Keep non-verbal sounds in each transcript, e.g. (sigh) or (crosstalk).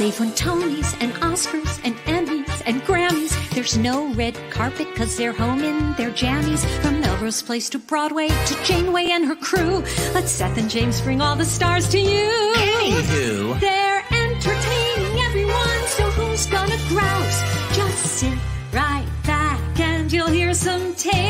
They've won Tonys and Oscars and Emmys and Grammys. There's no red carpet cause they're home in their jammies. From Melrose Place to Broadway to Janeway and her crew. Let Seth and James bring all the stars to you. Anywho. They're entertaining everyone, so who's gonna grouse? Just sit right back and you'll hear some tales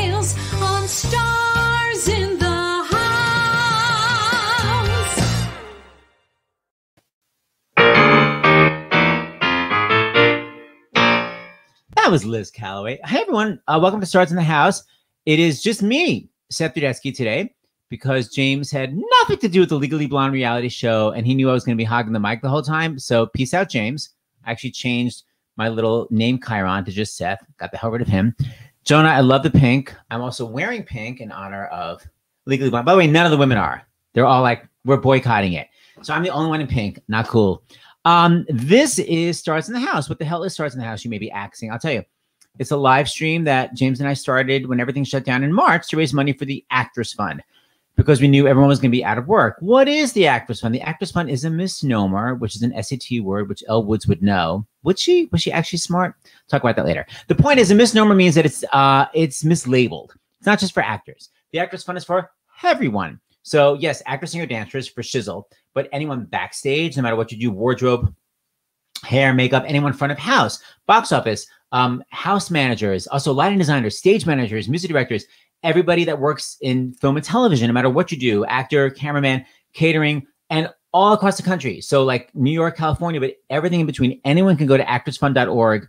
That was Liz Callaway. Hey everyone, uh, welcome to Stars in the House. It is just me, Seth Rudetsky, today because James had nothing to do with the Legally Blonde reality show, and he knew I was going to be hogging the mic the whole time. So peace out, James. I actually changed my little name chyron to just Seth. Got the hell rid of him. Jonah, I love the pink. I'm also wearing pink in honor of Legally Blonde. By the way, none of the women are. They're all like, we're boycotting it. So I'm the only one in pink. Not cool. Um, this is Stars in the House. What the hell is Stars in the House? You may be asking. I'll tell you. It's a live stream that James and I started when everything shut down in March to raise money for the Actors Fund because we knew everyone was going to be out of work. What is the Actors Fund? The Actors Fund is a misnomer, which is an SAT word, which Elle Woods would know. Would she? Was she actually smart? Talk about that later. The point is, a misnomer means that it's uh it's mislabeled. It's not just for actors. The Actors Fund is for everyone. So yes, actors, singer, dancers for shizzle, but anyone backstage, no matter what you do, wardrobe, hair, makeup, anyone front of house, box office, um, house managers, also lighting designers, stage managers, music directors, everybody that works in film and television, no matter what you do, actor, cameraman, catering, and all across the country. So like New York, California, but everything in between. Anyone can go to actorsfund.org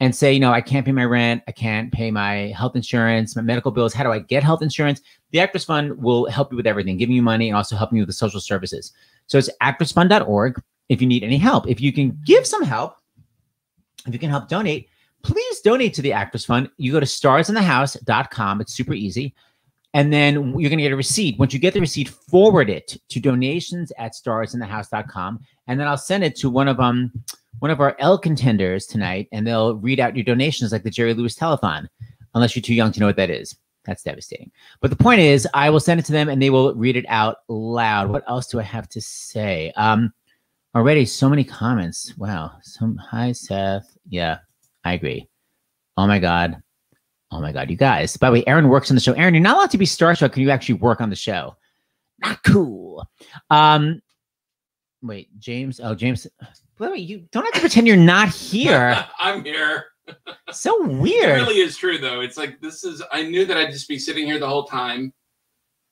and say, you know, I can't pay my rent, I can't pay my health insurance, my medical bills. How do I get health insurance? The Actors Fund will help you with everything, giving you money and also helping you with the social services. So it's actorsfund.org if you need any help. If you can give some help, if you can help donate, please donate to the Actors Fund. You go to starsinthehouse.com. It's super easy. And then you're going to get a receipt. Once you get the receipt, forward it to donations at starsinthehouse.com. And then I'll send it to one of um one of our Elle contenders tonight, and they'll read out your donations like the Jerry Lewis telethon, unless you're too young to know what that is. That's devastating. But the point is, I will send it to them and they will read it out loud. What else do I have to say? Um, already so many comments. Wow. Some hi Seth. Yeah, I agree. Oh my God. Oh my God, you guys. By the way, Aaron works on the show. Aaron, you're not allowed to be starstruck. Can you actually work on the show? Not cool. Um, wait, James. Oh, James. By the way, you don't have to pretend you're not here. (laughs) I'm here. so It weird. really is true though. It's like this is I knew that I'd just be sitting here the whole time.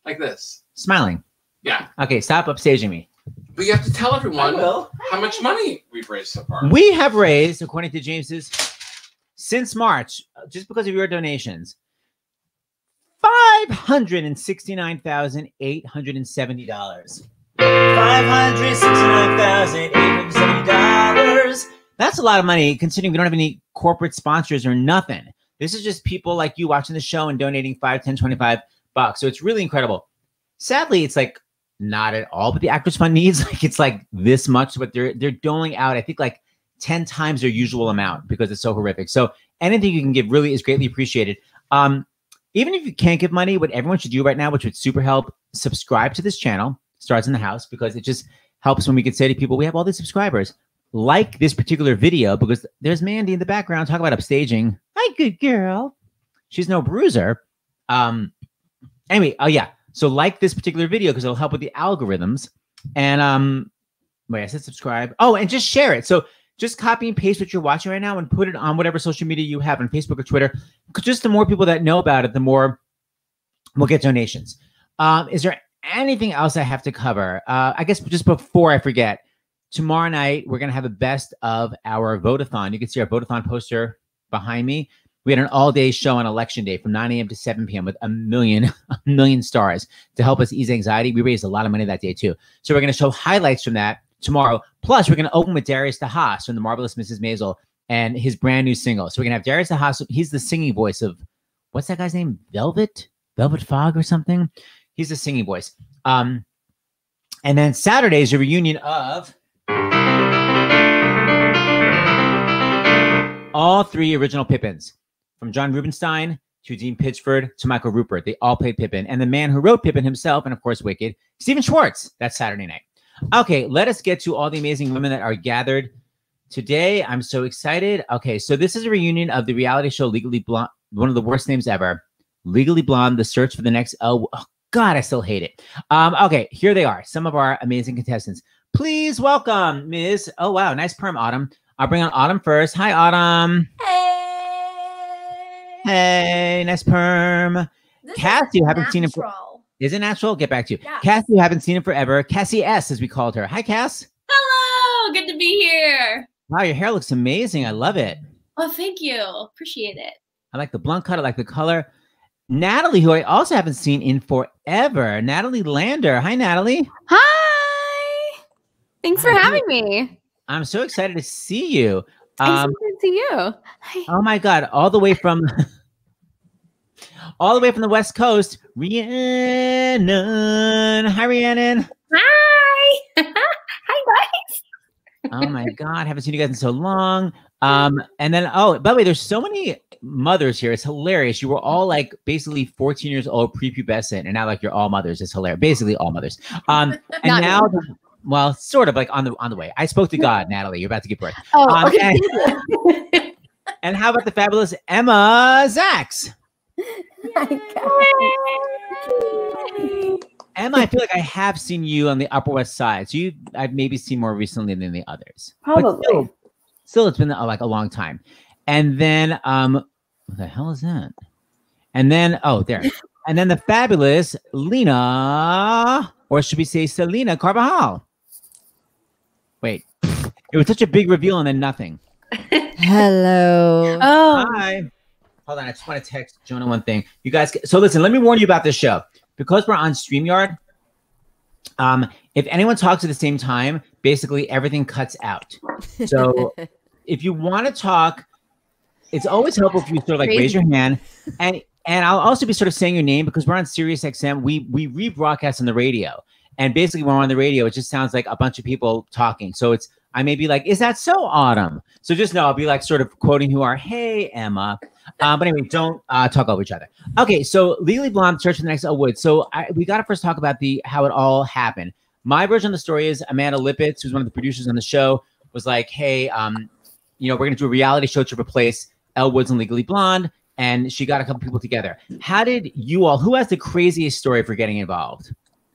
Like this. Smiling. Yeah. Okay, stop upstaging me. But you have to tell everyone will. how much money we've raised so far. We have raised, according to James's, since March, uh, just because of your donations, five hundred and sixty-nine thousand eight hundred and seventy dollars. Five hundred sixty-nine thousand eight hundred seventy dollars. That's a lot of money, considering we don't have any corporate sponsors or nothing. This is just people like you watching the show and donating 5, 10, 25 bucks. So it's really incredible. Sadly, it's like not at all, but the Actors Fund needs (laughs) like it's like this much, but they're they're doling out, I think like 10 times their usual amount because it's so horrific. So anything you can give really is greatly appreciated. Um, even if you can't give money, what everyone should do right now, which would super help, subscribe to this channel, Stars in the House, because it just helps when we can say to people, we have all these subscribers. Like this particular video, because there's Mandy in the background Talk about upstaging. Hi, good girl. She's no bruiser. Um, anyway, oh yeah. So like this particular video because it'll help with the algorithms. And um, wait, I said subscribe. Oh, and just share it. So just copy and paste what you're watching right now and put it on whatever social media you have on Facebook or Twitter. Just the more people that know about it, the more we'll get donations. Um, is there anything else I have to cover? Uh, I guess just before I forget, tomorrow night we're gonna have a best of our votathon. You can see our votathon poster behind me. We had an all-day show on election day from 9 a.m. to 7 p.m. with a million, (laughs) a million stars to help us ease anxiety. We raised a lot of money that day too. So we're gonna show highlights from that tomorrow. Plus, we're gonna open with Darius DeHaas from the marvelous Mrs. Maisel and his brand new single. So we're gonna have Darius DeHaas. He's the singing voice of what's that guy's name? Velvet, Velvet Fog or something. He's the singing voice. Um, and then Saturday is a reunion of all three original Pippins, from John Rubinstein to Dean Pitchford to Michael Rupert. They all played Pippin, and the man who wrote Pippin himself, and of course Wicked, Stephen Schwartz. That's Saturday night. Okay, let us get to all the amazing women that are gathered Today, I'm so excited. Okay, so this is a reunion of the reality show Legally Blonde, one of the worst names ever. Legally Blonde, the search for the next. Oh, oh God, I still hate it. Um, okay, here they are. Some of our amazing contestants. Please welcome Ms. Oh, wow, nice perm, Autumn. I'll bring on Autumn first. Hi, Autumn. Hey. Hey, nice perm. This Cassie, you haven't seen him for- Is it natural? Get back to you. Yeah. Cassie, you haven't seen him forever. Cassie S, as we called her. Hi, Cass. Hello, good to be here. Wow, your hair looks amazing. I love it. Oh, thank you. Appreciate it. I like the blunt cut. I like the color. Natalie, who I also haven't seen in forever. Natalie Lander. Hi, Natalie. Hi. Thanks for Hi. having me. I'm so excited to see you. Um, good to you. Hi. oh my God, all the way from (laughs) all the way from the West Coast, Rhiannon. Hi, Rhiannon. Hi. (laughs) Hi, guys. Oh my (laughs) God, haven't seen you guys in so long. Um, and then oh, by the way, there's so many mothers here. It's hilarious. You were all like basically 14 years old, prepubescent, and now like you're all mothers. It's hilarious. Basically all mothers. Um, (laughs) and now, the- well, sort of like on the on the way. I spoke to God, Natalie. You're about to give birth. Oh, Um, okay. and, (laughs) and how about the fabulous Emma Zaks? Emma, I feel like I have seen you on the Upper West Side. So you, I've maybe seen more recently than the others. Probably. still, still, it's been like a long time. And then, um, what the hell is that? And then, oh, there. (laughs) and then the fabulous Lena, or should we say Celina Carvajal? Wait, it was such a big reveal and then nothing. (laughs) Hello. Oh, Hi. Hold on, I just want to text Jonah one thing. You guys, so listen, let me warn you about this show. Because we're on StreamYard, um, if anyone talks at the same time, basically everything cuts out. So (laughs) if you want to talk, it's always helpful if you sort of like raise your hand. And and I'll also be sort of saying your name because we're on Sirius XM. We we rebroadcast on the radio. And basically when we're on the radio, it just sounds like a bunch of people talking. So it's I may be like, is that so autumn? So just know I'll be like sort of quoting who are, hey Emma. Uh, but anyway, don't uh, talk over each other. Okay, so Legally Blonde, Search for the Next Woods. So I, we got to first talk about the how it all happened. My version of the story is Amanda Lipitz, who's one of the producers on the show, was like, hey, um, you know, we're gonna do a reality show to replace Elle Woods and Legally Blonde, and she got a couple people together. How did you all? Who has the craziest story for getting involved?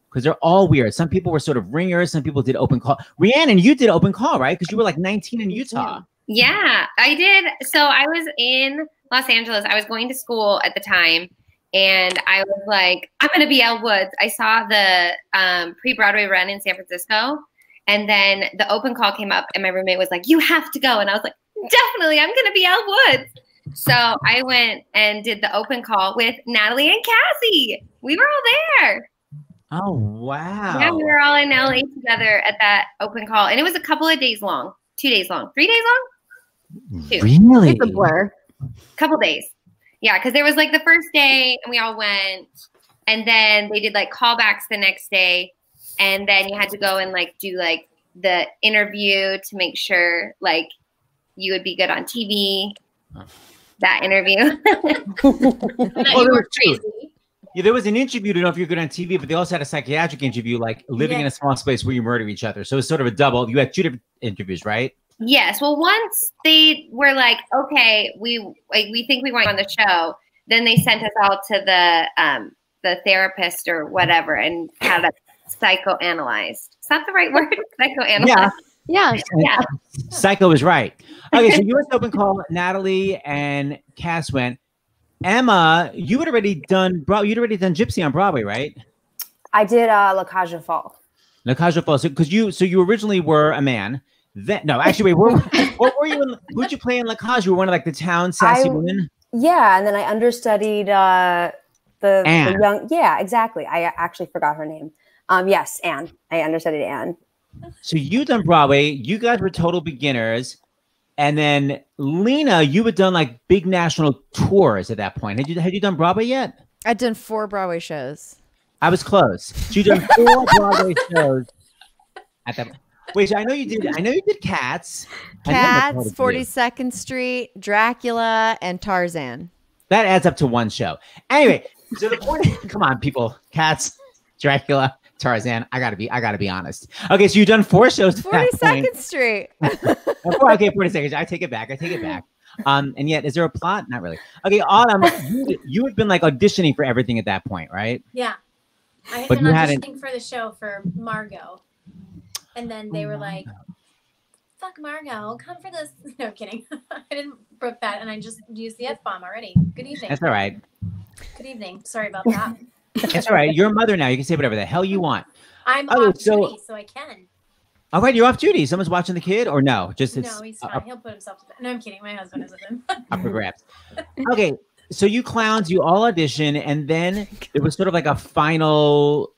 Because they're all weird. Some people were sort of ringers. Some people did open call. Rhiannon, you did open call, right? Because you were like 19 in Utah. Yeah, I did. So I was in Los Angeles. I was going to school at the time, and I was like, I'm going to be Elle Woods. I saw the um, pre Broadway run in San Francisco, and then the open call came up, and my roommate was like, You have to go. And I was like, Definitely, I'm going to be Elle Woods. So I went and did the open call with Natalie and Cassie. We were all there. Oh wow! Yeah, we were all in LA together at that open call, and it was a couple of days long, two days long, three days long, two. Really? It's a blur. couple days. Yeah, because there was like the first day, and we all went, and then they did like callbacks the next day, and then you had to go and like do like the interview to make sure like you would be good on TV. That interview. that (laughs) Well, there was crazy. Yeah, there was an interview to know if you're good on TV, but they also had a psychiatric interview, like living in a small space where you murder each other. So it's sort of a double. You had two different interviews, right? Yes. Well, once they were like, okay, we like, we think we want you on the show, then they sent us all to the um, the therapist or whatever and had us psychoanalyzed. Is that the right (laughs) word? Psychoanalyzed. Yeah. Yeah. (laughs) Yeah. Psycho was right. Okay, so US Open call, Natalie and Cass went. Emma, you had already done you'd already done Gypsy on Broadway, right? I did uh, La Cage aux Folles. Natasha Falls. Because you so you originally were a man. Then no, actually, wait, what, (laughs) what were you in who'd you play in La Cage? You were one of like the town sassy I- women? Yeah, and then I understudied uh, the, the young. Yeah, exactly. I actually forgot her name. Um, yes, Anne. I understudied Anne. So you done Broadway. You guys were total beginners. And then Lena, you had done like big national tours at that point. Had you had you done Broadway yet? I'd done four Broadway shows. I was close. So you done four (laughs) Broadway shows at that. Wait, so I know you did. I know you did Cats. I never thought Cats. Forty Second Street, Dracula, and Tarzan. That adds up to one show. Anyway, so the point. come on, people. Cats, Dracula, Tarzan, I gotta be, I gotta be honest. Okay, so you've done four shows. to that point. 42nd Street. (laughs) okay, 40 seconds. I take it back. I take it back. Um, and yet, is there a plot? Not really. Okay, Autumn, you, you had been like auditioning for everything at that point, right? Yeah. I had But been you hadn't- auditioning for the show for Margot. And then they were like, fuck Margot, come for this. (laughs) No I'm kidding. (laughs) I didn't broke that and I just used the F bomb already. Good evening. That's all right. Good evening. Sorry about that. That's all right. You're a mother now. You can say whatever the hell you want. I'm Oh, off so- duty, so I can. All right, you're off duty. Someone's watching the kid, or no? Just it's no, he's uh. He'll put himself to bed. No, I'm kidding. My husband is with him. (laughs) up for grabs. Okay, so you clowns, you all audition, and then it was sort of like a final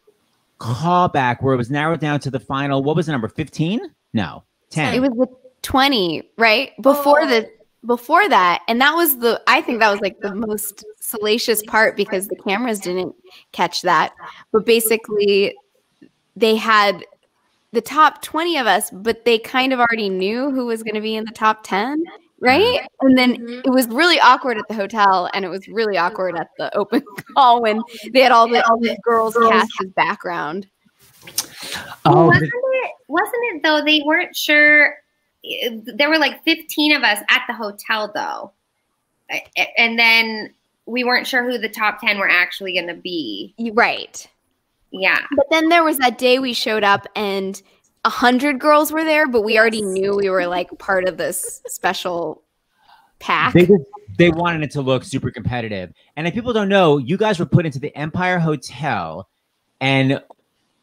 callback where it was narrowed down to the final. What was the number? Fifteen? No, ten. It was the 20, right? Before Oh. the before that. And that was the I think that was like the most salacious part because the cameras didn't catch that. But basically they had the top 20 of us, but they kind of already knew who was going to be in the top 10, right? And then Mhm. it was really awkward at the hotel and it was really awkward at the open (laughs) call when they had all the all these girls cast as background. oh, wasn't it? Wasn't it though? They weren't sure. There were like 15 of us at the hotel though, and then we weren't sure who the top 10 were actually going to be. Right. Yeah. But then there was that day we showed up and a hundred girls were there, but we already knew we were like part of this special pack. they they wanted it to look super competitive. And if people don't know, you guys were put into the Empire Hotel, and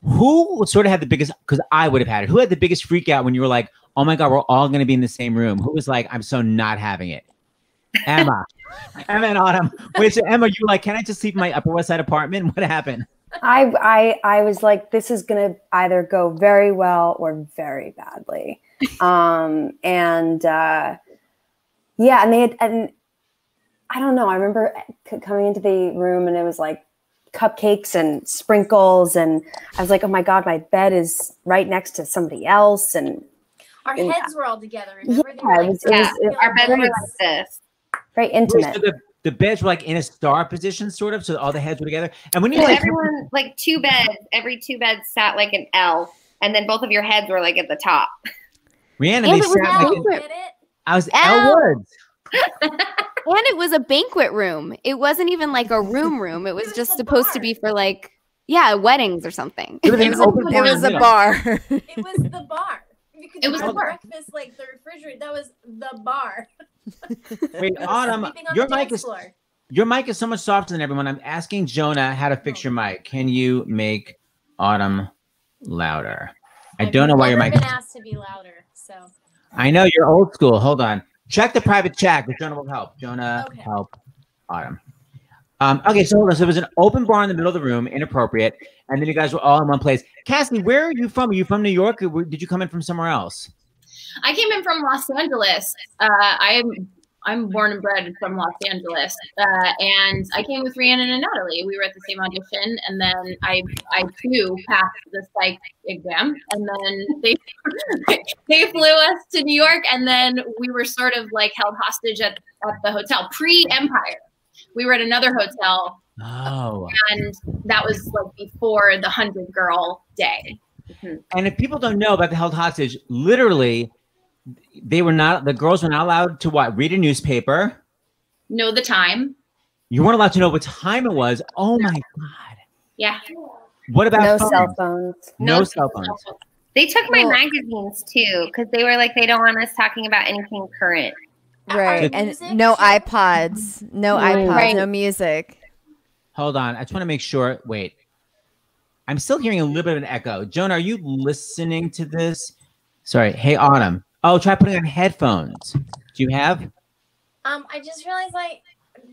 who sort of had the biggest? Because I would have had it. Who had the biggest freak out when you were like, "Oh my god, we're all going to be in the same room"? Who was like, "I'm so not having it"? Emma, (laughs) Emma and Autumn. Wait, so Emma, you like, "Can I just sleep in my Upper West Side apartment?" (laughs) What happened? I I I was like, this is gonna either go very well or very badly. (laughs) Um, and uh, yeah, and they had, and I don't know. I remember c- coming into the room and it was like cupcakes and sprinkles, and I was like, oh my god, my bed is right next to somebody else, and Our Yeah. heads were all together. Remember? Yeah, were it like, was, it Yeah, was, Our beds were like this. very Wait, intimate. so the, the beds were like in a star position, sort of, so all the heads were together. And when you So like, everyone, like two beds, every two beds sat like an L, and then both of your heads were like at the top. Rhiannon, And they it sat like Now, in, get it? I was Ow. Elle Woods. And it was a banquet room. It wasn't even like a (laughs) room room. It was was just a supposed to be for like yeah, weddings or something. It was It was a, open it was the a bar. (laughs) It was the bar. You It was the bar. breakfast like the refrigerator. That was the bar. (laughs) Wait, Autumn, your mic is floor. Your mic is so much softer than everyone. I'm asking Jonah how to fix oh. your mic. Can you make Autumn louder? I I've don't know why your mic. been asked to be louder. So I know you're old school. Hold on. Check the private chat, but Jonah will help. Jonah, Okay. help Autumn. Um, okay, so hold on. So it was an open bar in the middle of the room, inappropriate, and then you guys were all in one place. Cassie, where are you from? Are you from New York, or did you come in from somewhere else? I came in from Los Angeles. Uh, I'm I'm born and bred from Los Angeles, uh, and I came with Rhiannon and Natalie. We were at the same audition, and then I I too passed the psych exam, and then they (laughs) they flew us to New York, and then we were sort of like held hostage at, at the hotel pre Empire. We were at another hotel, Oh. and that was like before the hundred girl day. And if people don't know about the held hostage, literally, they were not. The girls were not allowed to what? Read a newspaper. Know the time? You weren't allowed to know what time it was. Oh my god! Yeah. What about No phones? cell phones. No, No cell phones. They took my Well- magazines too because they were like they don't want us talking about anything current. Right. And Music? no iPods. No iPods. Right. No music. Hold on, I just want to make sure. Wait, I'm still hearing a little bit of an echo. Joan, are you listening to this? Sorry. Hey, Autumn. Oh, try putting on headphones. Do you have? um, I just realized I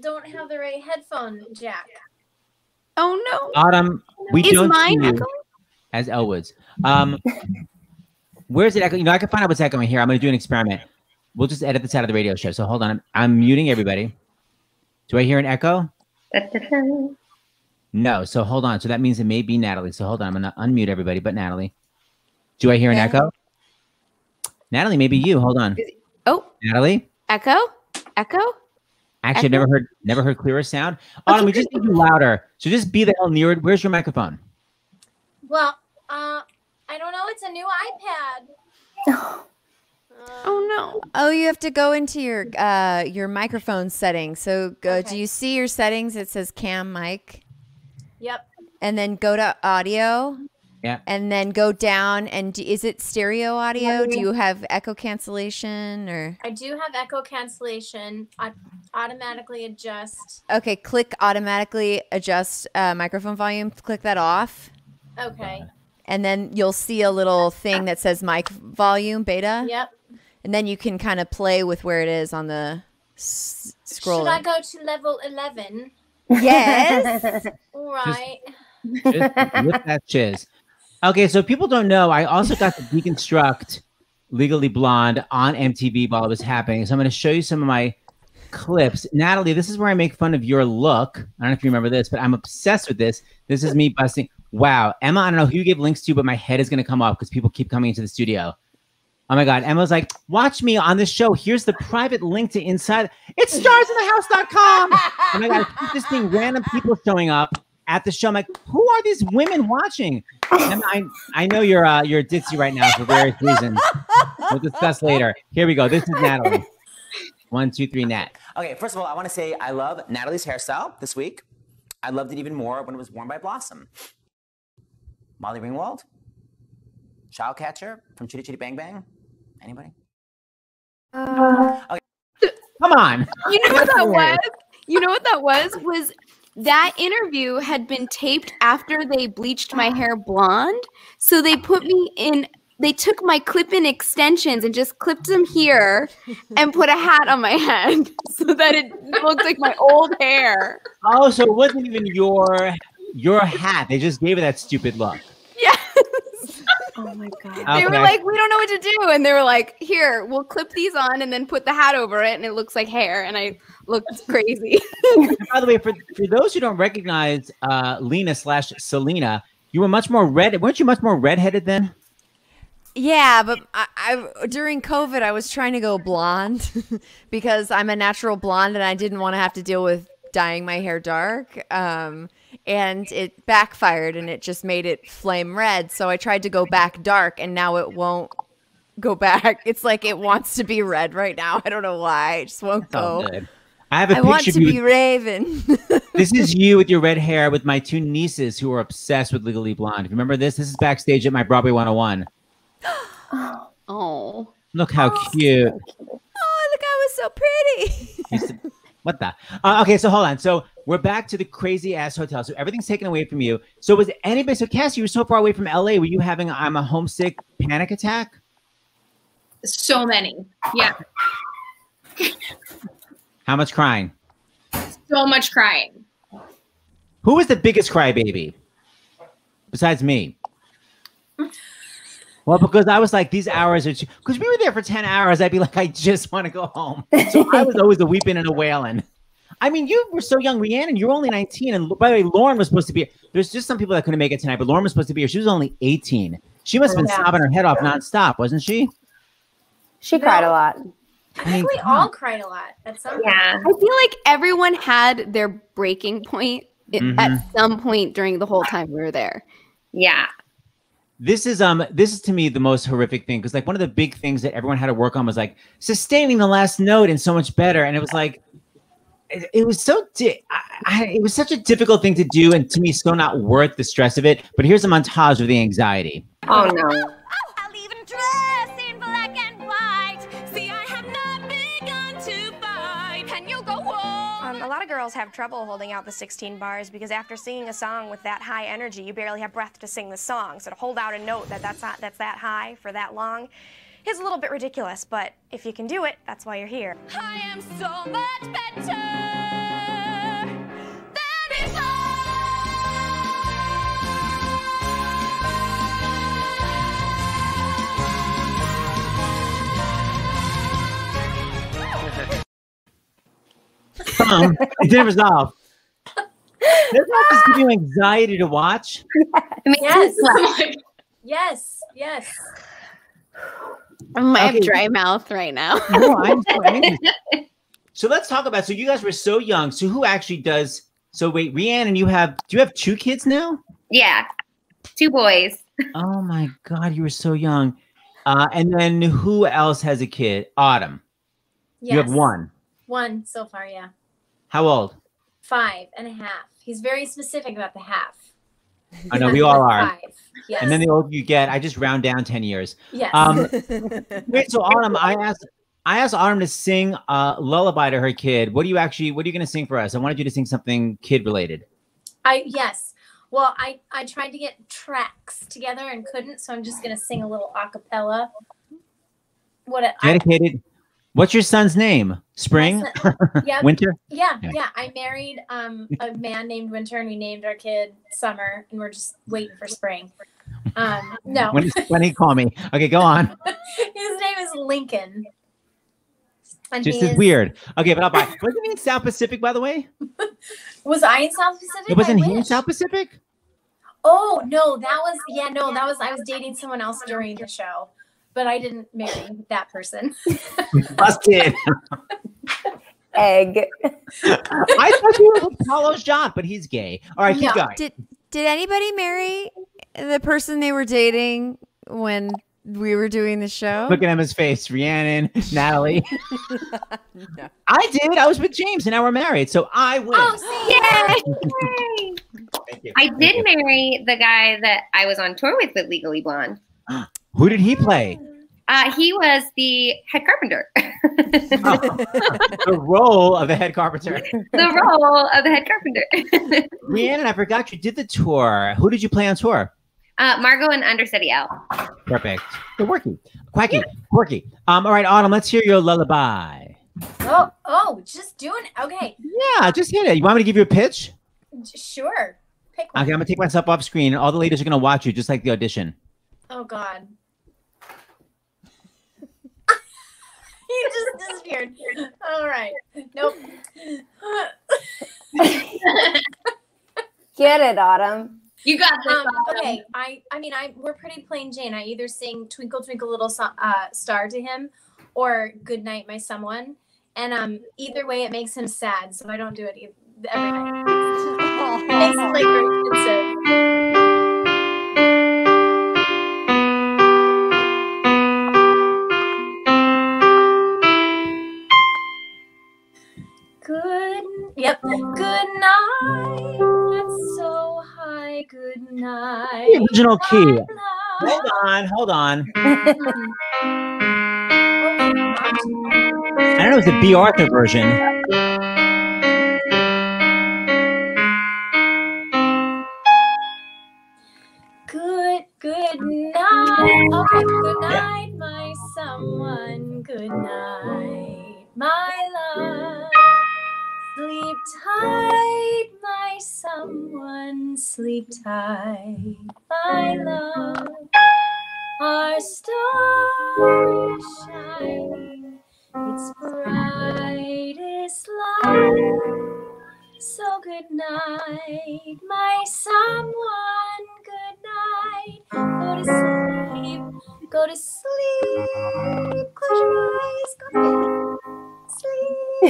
don't have the right headphone jack. Oh no. Autumn, we Is don't mine see you echoing? as Elle Woods. Um, where's it echoing? You know, I can find out what's echoing here. I'm going to do an experiment. We'll just edit this out of the radio show. So hold on. I'm, I'm muting everybody. Do I hear an echo? No. So hold on. So that means it may be Natalie. So hold on. I'm going to unmute everybody but Natalie. Do I hear an Yeah. echo? Natalie, maybe you. Hold on. Oh, Natalie? echo? Echo? Actually, I've never heard never heard clearer sound. Autumn, we just need you louder. So just be the hell near it. Where's your microphone? Well, uh, I don't know. It's a new iPad. Oh no. Oh, you have to go into your uh your microphone settings. So go. Do you see your settings? It says cam mic, Yep. and then go to audio. Yeah. And then go down and do, is it stereo audio? Do you have echo cancellation or I do have echo cancellation. I automatically adjust. okay? Click automatically adjust uh, microphone volume. Click that off, Okay. and then you'll see a little thing that says mic volume beta. Yep. And then you can kind of play with where it is on the s- scroll. Should I go to level 11? Yes. (laughs) All right. (laughs) Just whip that chiz. Okay, so people don't know, I also got to deconstruct Legally Blonde on MTV while it was happening. So I'm going to show you some of my clips. Natalie, this is where I make fun of your look. I don't know if you remember this, but I'm obsessed with this. This is me busting. Wow, Emma, I don't know who you give links to, but my head is going to come off because people keep coming into the studio. Oh my God. Emma's like, watch me on this show. Here's the private link to inside. It's starsinthehouse.com. Oh my God. I keep just seeing random people showing up at the show. I'm like, who are these women watching? Emma, I, I know you're uh, you're ditzy right now for various reasons. We'll discuss later. Here we go. This is Natalie. One, two, three, Nat. Okay, first of all, I want to say I love Natalie's hairstyle this week. I loved it even more when it was worn by Blossom. Molly Ringwald? Child Catcher from Chitty Chitty Bang Bang? Anybody? Come on. You know what that was? You know what that was? Was that interview had been taped after they bleached my hair blonde. So they put me in they took my clip-in extensions and just clipped them here and put a hat on my head (laughs) so that it looked like my old hair. Oh, so it wasn't even your your hat. They just gave it that stupid look. Yes. Oh my god. They were Okay. like, we don't know what to do. And they were like, here, we'll clip these on and then put the hat over it and it looks like hair. And I looked (laughs) crazy. By the way, for, for those who don't recognize uh, Lena slash Celina, you were much more red. Weren't you much more redheaded then? Yeah, but I, I during COVID I was trying to go blonde (laughs) because I'm a natural blonde and I didn't want to have to deal with dyeing my hair dark. Um, and it backfired and it just made it flame red. So I tried to go back dark and now it won't go back. It's like it wants to be red right now. I don't know why. It just won't Oh, go. good. I have a I picture want to of you. be Raven. (laughs) this is you with your red hair with my two nieces who are obsessed with Legally Blonde. If you remember this, this is backstage at my Broadway 101. (gasps) oh. Look how oh, cute. oh, look, I was so pretty. (laughs) What the? Uh, okay, so hold on. So we're back to the crazy ass hotel. So everything's taken away from you. So was anybody? So Cassie, you were so far away from LA. Were you having I'm a homesick panic attack? So many. Yeah. How much crying? So much crying. Who was the biggest crybaby besides me? Well, because I was like, these hours are because we were there for 10 hours. I'd be like, I just want to go home. So I was always a weeping and a wailing. I mean, you were so young, Rhiannon. You were only 19. And by the way, Lauren was supposed to be there's just some people that couldn't make it tonight, but Lauren was supposed to be here. She was only 18. She must have been Yeah. sobbing her head off nonstop, wasn't she? She cried a lot. I think we all cried a lot at some Yeah. I feel like everyone had their breaking point i- Mhm. at some point during the whole time we were there. Yeah. This is um this is to me the most horrific thing because like one of the big things that everyone had to work on was like sustaining the last note and so much better and it was like it, it was so di- I, I, it was such a difficult thing to do and to me so not worth the stress of it but here's a montage of the anxiety Oh no. Girls have trouble holding out the 16 bars because after singing a song with that high energy, you barely have breath to sing the song. So to hold out a note that that's not, that's that high for that long is a little bit ridiculous. But if you can do it, that's why you're here. I am so much better um, it didn't resolve doesn't that just give you anxiety to watch (laughs) Yes. yes. Yes, yes. I might Okay. have dry mouth right now. no, I'm so (laughs) angry. so let's talk about so you guys were so young so who actually does so wait Rhiannon you have do you have two kids now yeah. Two boys. Oh my God, you were so young. Uh, and then who else has a kid? Autumn. You have one. One so far, yeah. How old? Five and a half. He's very specific about the half. I know we all are. Yes. And then the older you get, I just round down 10 years. Yes. Um, (laughs) wait, so Autumn, I asked I asked Autumn to sing a lullaby to her kid. What do you actually what are you gonna sing for us? I wanted you to sing something kid related. I yes. Well, I I tried to get tracks together and couldn't, so I'm just gonna sing a little acapella. What a, I, Dedicated. What's your son's name? Spring? yeah, (laughs) Winter? Yeah, Yeah. yeah. I married um a man named Winter, and we named our kid Summer, and we're just waiting for spring. Um, no, When, when he call me. Okay, go on. (laughs) his name is Lincoln. And Just is is- weird. Okay, but I'll buy. Wasn't he in South Pacific, by the way? Was I in South Pacific? It wasn't he in. South Pacific? Oh no, that was yeah, no, that was I was dating someone else during the show, but I didn't marry that person. (laughs) Busted. Egg. (laughs) I thought you were with Paulo Jean, but he's gay. All right, keep No. going. Did did anybody marry the person they were dating when we were doing the show? Look at Emma's face. Rhiannon, Natalie. (laughs) no. I did. I was with James, and now we're married. So I win. Oh, yay! Thank you. I Thank did you. marry the guy that I was on tour with with Legally Blonde. (gasps) Who did he play? Uh, he was the head carpenter, the role of the head carpenter. the role of the head carpenter. (laughs) Rhiannon, I forgot you did the tour. Who did you play on tour? uh, Margot and Understudy Elle. Perfect. The working. quacky, quirky. Um, all right, Autumn, let's hear your lullaby. oh, oh, just doing okay. Yeah, just hit it. You want me to give you a pitch? j- Sure. Pick Okay. I'm gonna take myself off screen. All the ladies are gonna watch you, just like the audition. Oh God. He just disappeared. All right. Nope. Get it, Autumn. You got this. Um, okay, I I mean I we're pretty plain Jane. I either sing "Twinkle Twinkle Little so- uh, Star" to him, or "Good Night, My Someone," and um either way it makes him sad, so I don't do it e- every night. (laughs) It makes him like very pensive. Yep. Good night. That's so high. Good night. The original key. Hold on, hold on. (laughs) I don't know. If it's the Bea Arthur version.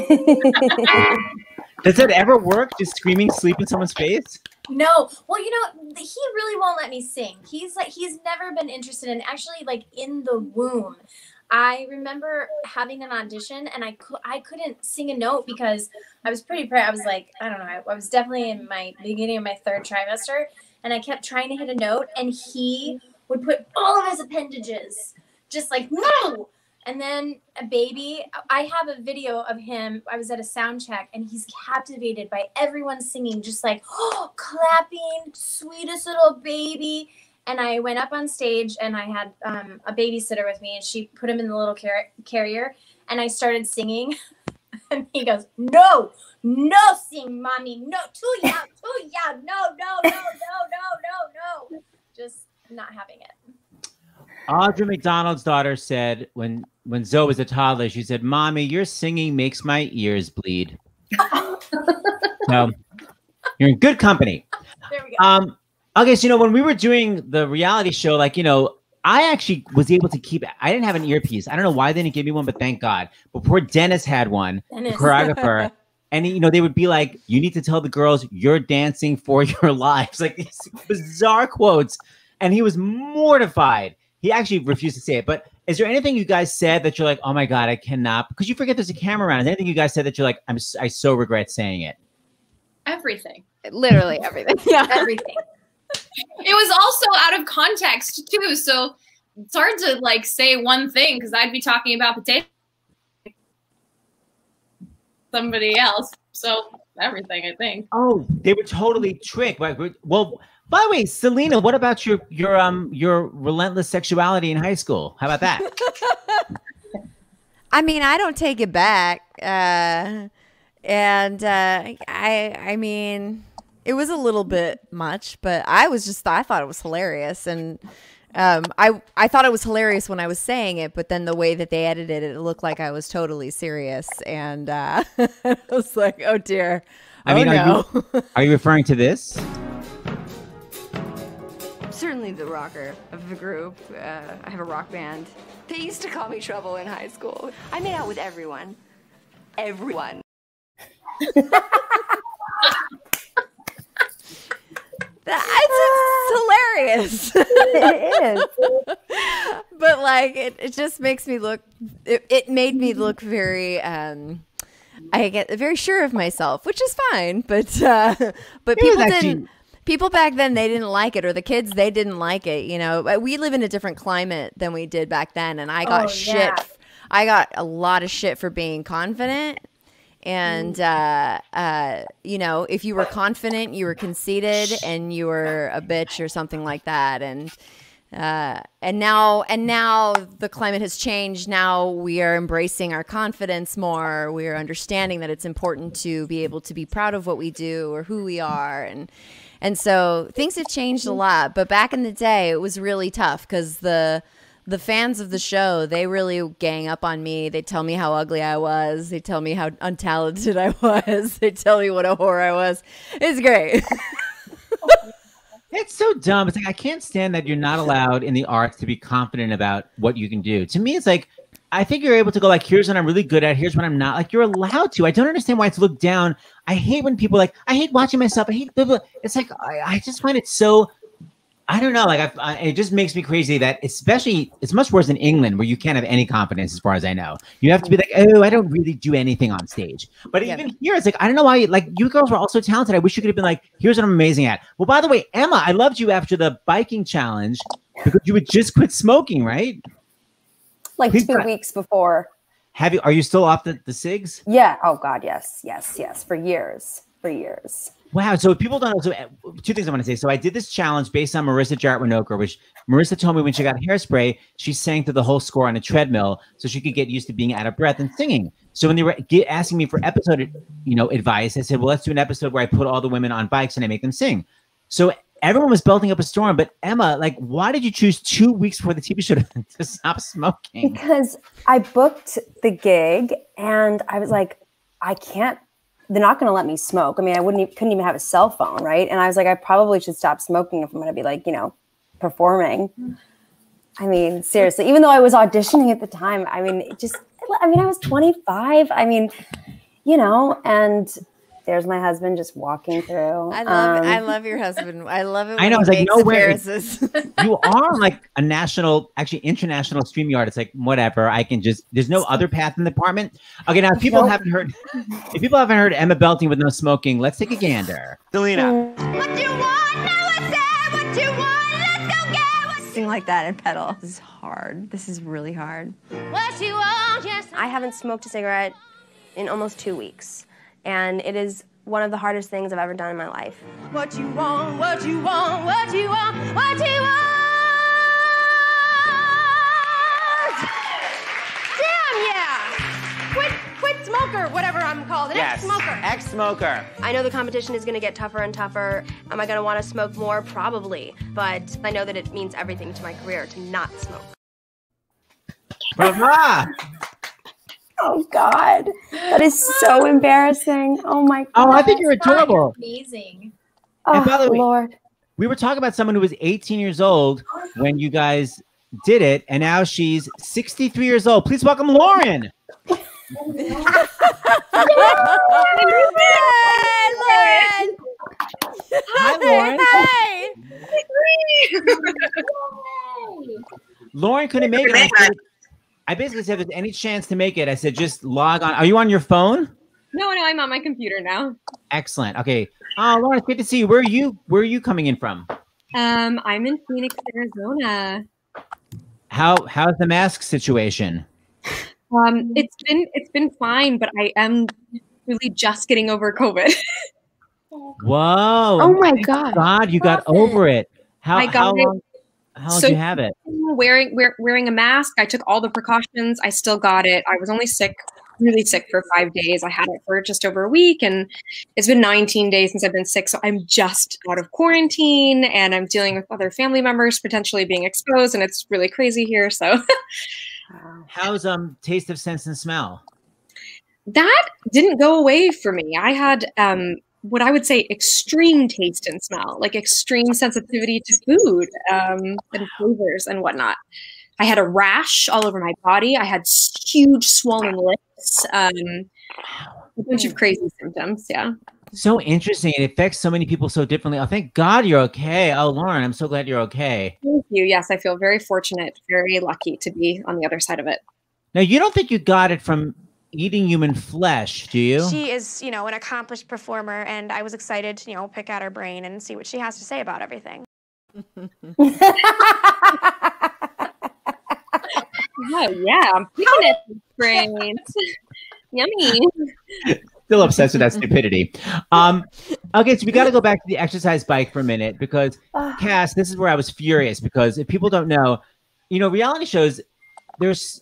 (laughs) Does that ever work? Just screaming sleep in someone's face? No, well, you know, he really won't let me sing. He's like, he's never been interested in actually like in the womb. I remember having an audition and I cou- I couldn't sing a note because I was pretty proud. I was like, I don't know, I, I was definitely in my beginning of my third trimester and I kept trying to hit a note and he would put all of his appendages just like no. And then a baby, I have a video of him. I was at a sound check and he's captivated by everyone singing, just like oh, clapping, sweetest little baby. And I went up on stage and I had um, a babysitter with me and she put him in the little car- carrier and I started singing. (laughs) and he goes, No, no, sing, mommy, no, too young, too young, no, no, no, no, no, no, no. Just not having it. Audra McDonald's daughter said when when Zoe was a toddler, she said, "Mommy, your singing makes my ears bleed." (laughs) so you're in good company. There we go. Um, okay, so you know when we were doing the reality show, like you know, I actually was able to keep. I didn't have an earpiece. I don't know why they didn't give me one, but thank God. But poor Dennis had one, Dennis. (laughs) choreographer, And you know, they would be like, "You need to tell the girls you're dancing for (laughs) your lives," like these bizarre quotes. And he was mortified. He actually refused to say it. But is there anything you guys said that you're like, "Oh my god, I cannot"? Because you forget there's a camera around. Is there anything you guys said that you're like, "I'm, s- I so regret saying it." Everything. Literally everything. (laughs) Yeah. Everything. it was also out of context too, so it's hard to like say one thing because I'd be talking about potato somebody else. So everything, I think. Oh, they were totally tricked. Like, Well, by the way, Celina, what about your your um your relentless sexuality in high school? How about that? (laughs) I mean, I don't take it back. Uh, and uh, I, I mean, it was a little bit much, but I was just, I thought it was hilarious, and um, I, I thought it was hilarious when I was saying it, but then the way that they edited it, it looked like I was totally serious, and uh, (laughs) I was like, oh dear. I mean, oh, are you are you referring to this? Certainly the rocker of the group. Uh, I have a rock band. They used to call me Trouble in high school. I made out with everyone. Everyone. (laughs) It's, it's hilarious. It is. (laughs) but like, it, it just makes me look. It, it made me look very. um I get very sure of myself, which is fine. But uh but It people didn't. People back then they didn't like it, or the kids they didn't like it. You know, we live in a different climate than we did back then, and I got Oh, shit. yeah. I got a lot of shit for being confident. And uh, uh, you know, if you were confident, you were conceited, and you were a bitch or something like that. And uh, and now and now the climate has changed. Now we are embracing our confidence more. We are understanding that it's important to be able to be proud of what we do or who we are, and and so things have changed a lot. But back in the day, it was really tough because the the fans of the show they really gang up on me. They tell me how ugly I was. They tell me how untalented I was. (laughs) They tell me what a whore I was. It's great. (laughs) It's so dumb. It's like I can't stand that you're not allowed in the arts to be confident about what you can do. To me, it's like I think you're able to go like, here's what I'm really good at, here's what I'm not. Like you're allowed to. I don't understand why it's looked down. I hate when people like I hate watching myself. I hate blah, blah. It's like I, I just find it so. I don't know. Like I, I, it just makes me crazy that especially it's much worse in England where you can't have any confidence, as far as I know. You have to be like, oh, I don't really do anything on stage. But Yeah. even here, it's like I don't know why. Like you girls were also talented. I wish you could have been like, here's what I'm amazing at. Well, by the way, Emma, I loved you after the biking challenge because you would just quit smoking, right? Like two weeks before. Have you? Are you still off the the cigs? Yeah. Oh God. Yes. Yes. Yes. For years. For years. Wow. So people don't know, so uh, two things I want to say. So I did this challenge based on Marissa Jarrett Winokur, which Marissa told me when she got hairspray, she sang through the whole score on a treadmill so she could get used to being out of breath and singing. So when they were get, asking me for episode, you know, advice, I said, well, let's do an episode where I put all the women on bikes and I make them sing. So everyone was belting up a storm, but Emma, like, why did you choose two weeks before the TV show to, (laughs) to stop smoking? Because I booked the gig and I was like, I can't. They're not going to let me smoke. I mean, I wouldn't, e- couldn't even have a cell phone, right? And I was like, I probably should stop smoking if I'm going to be like, you know, performing. I mean, seriously, even though I was auditioning at the time, I mean, it just, I mean, I was 25. I mean, you know, and there's my husband just walking through. I love Um, I love your husband. I love it. I know, he it's like, makes no way. (laughs) you are (laughs) like a national, actually international StreamYard. It's like whatever. I can just. There's no other path in the department. Okay, now if people Nope. haven't heard, if people haven't heard Emma belting with no smoking, let's take a gander. Celina. What you want, now I say what you want, let's go get what Sing like that and pedal. This is hard. This is really hard. What you want, yes. I haven't smoked a cigarette in almost two weeks, and it is one of the hardest things I've ever done in my life. What you want, what you want, what you want, what you want. Damn yeah! Quit, quit smoker, whatever I'm called, an Yes. ex-smoker. Ex-smoker. I know the competition is going to get tougher and tougher. Am I going to want to smoke more? Probably, but I know that it means everything to my career to not smoke. Brava! Oh God, that is so (laughs) embarrassing. Oh my God. Oh, I think you're adorable. Amazing. Oh, and by the way, Lord. we were talking about someone who was 18 years old when you guys did it, and now she's 63 years old. Please welcome Lauren. (laughs) Lauren. Hi, Lauren. Hi. Lauren couldn't make it. I, basically said, if there's any chance to make it, I said, just log on. Are you on your phone? No, no, I'm on my computer now. Excellent. Okay. Oh, Lauren, it's good to see you. Where are you? Where are you coming in from? Um, I'm in Phoenix, Arizona. How how's the mask situation? Um, it's been it's been fine, but I am really just getting over COVID. (laughs) Whoa. Oh my God. God, you got over it. How I got how it. long how long So- did you have it? wearing wear, wearing a mask. I took all the precautions. I still got it. I was only sick, really sick for five days. I had it for just over a week, and it's been 19 days since I've been sick. So I'm just out of quarantine, and I'm dealing with other family members potentially being exposed, and it's really crazy here. So How's um taste of sense and smell? that didn't go away for me. I had um what I would say extreme taste and smell, like extreme sensitivity to food um, and flavors and whatnot. I had a rash all over my body. I had huge swollen lips, um, a bunch of crazy symptoms. Yeah. So interesting. It affects so many people so differently. Oh, thank God you're okay. Oh, Lauren, I'm so glad you're okay. Thank you. Yes, I feel very fortunate, very lucky to be on the other side of it. Now, you don't think you got it from eating human flesh, do you? She is, you know, an accomplished performer, and I was excited to, you know, pick out her brain and see what she has to say about everything. Oh yeah, I'm picking at the brains. (laughs) Yummy. Still obsessed with that stupidity. Um, okay, so we got to go back to the exercise bike for a minute because, Cass, this is where I was furious because if people don't know, you know, reality shows, there's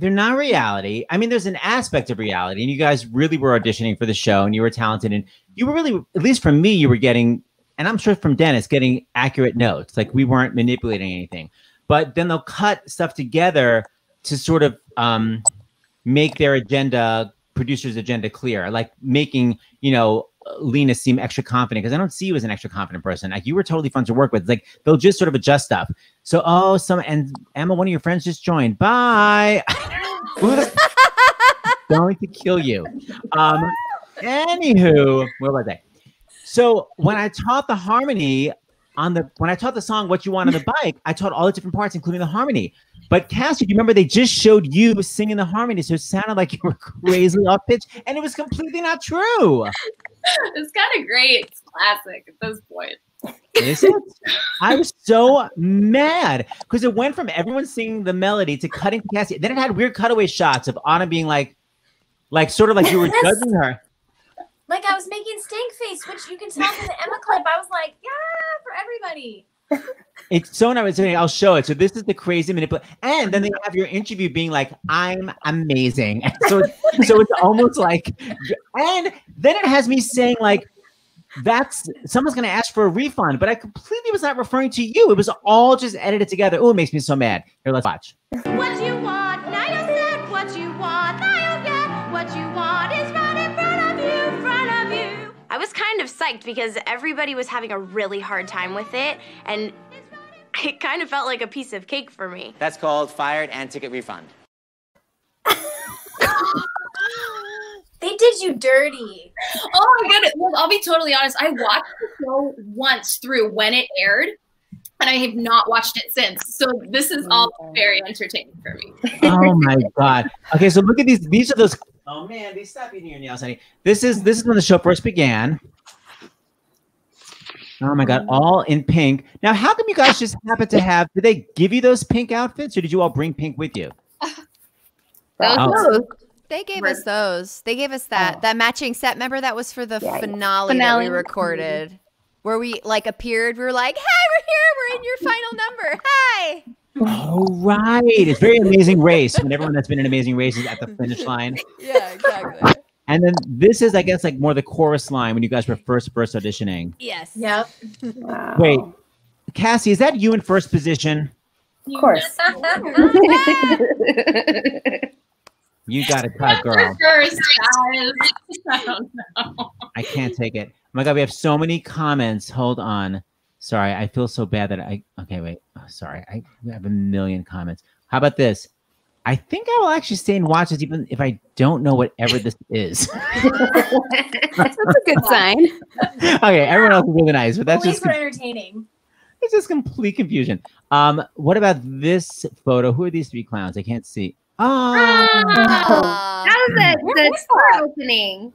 they're not reality. I mean, there's an aspect of reality, and you guys really were auditioning for the show, and you were talented, and you were really, at least from me, you were getting, and I'm sure from Dennis, getting accurate notes. Like we weren't manipulating anything. But then they'll cut stuff together to sort of um, make their agenda, producer's agenda clear, like making, you know, Lena seem extra confident because I don't see you as an extra confident person. Like you were totally fun to work with. Like they'll just sort of adjust stuff. So, oh, some and Emma, one of your friends just joined. Bye. (laughs) Going to kill you. Um, anywho, where was I? So when I taught the harmony on the when I taught the song "What You Want" on the bike, I taught all the different parts, including the harmony. But Cassie, do you remember they just showed you singing the harmony, so it sounded like you were crazy off pitch, and it was completely not true. it's kind of great. It's classic at this point. Is it? I was so mad because it went from everyone singing the melody to cutting Cassie. Then it had weird cutaway shots of Anna being like, like sort of like you were judging her. Like I was making stank face, which you can tell from the Emma clip. I was like, yeah, for everybody. It's so not. I'll show it. So this is the crazy manipulation, and then they have your interview being like, "I'm amazing." And (laughs) so, so it's almost like, and then it has me saying like, "That's someone's going to ask for a refund," but I completely was not referring to you. It was all just edited together. Oh, it makes me so mad. Here, let's watch. What you want, now you get what you want, now you get what you want is right in front of you, front of you. I was kind of psyched because everybody was having a really hard time with it, and it kind of felt like a piece of cake for me. That's called fired and ticket refund. (laughs) They did you dirty. Oh my goodness. Well, I'll be totally honest. I watched the show once through when it aired, and I have not watched it since. So this is all oh very entertaining for me. Oh my (laughs) god. Okay, so look at these. These are those. Oh man, they stop eating your nails, honey. This is this is when the show first began. Oh my god, all in pink. Now, how come you guys just happen to have? Did they give you those pink outfits, or did you all bring pink with you? Oh. They gave us those. They gave us that oh. that matching set. Remember that was for the Yeah, yeah. finale, Finale. that we recorded, where we like appeared. We were like, "Hey, we're here. We're in your (laughs) final number. Hi." Oh right, it's very amazing race. When everyone that's been in Amazing Race is at the finish line, (laughs) Yeah, exactly. and then this is, I guess, like more the chorus line when you guys were first first auditioning. yes. Yep. Wait, Cassie, is that you in first position? Of course. (laughs) You got it, (laughs) cut, girl. First, guys. (laughs) I don't know. I can't take it. Oh my god, we have so many comments. Hold on. Sorry, I feel so bad that I. Okay, wait. Oh, sorry, I have a million comments. How about this? I think I will actually stay and watch this, even if I don't know whatever this is. (laughs) That's a good sign. okay, everyone else is really nice, but that's Only just for entertaining. It's just complete confusion. Um, what about this photo? Who are these three clowns? I can't see. Oh, ah. that was the, the tour opening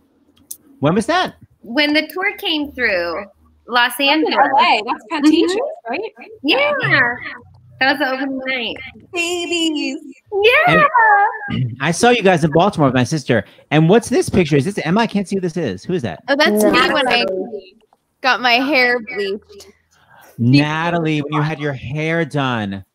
when was that? when the tour came through Los Angeles. LA. That's Pantages, mm-hmm. right? Yeah. That was the opening night. Babies. Yeah. I saw you guys in Baltimore with my sister. And what's this picture? Is this Emma? I can't see who this is. Who is that? Oh, that's No. me when I got my hair bleached. Natalie, when you had your hair done.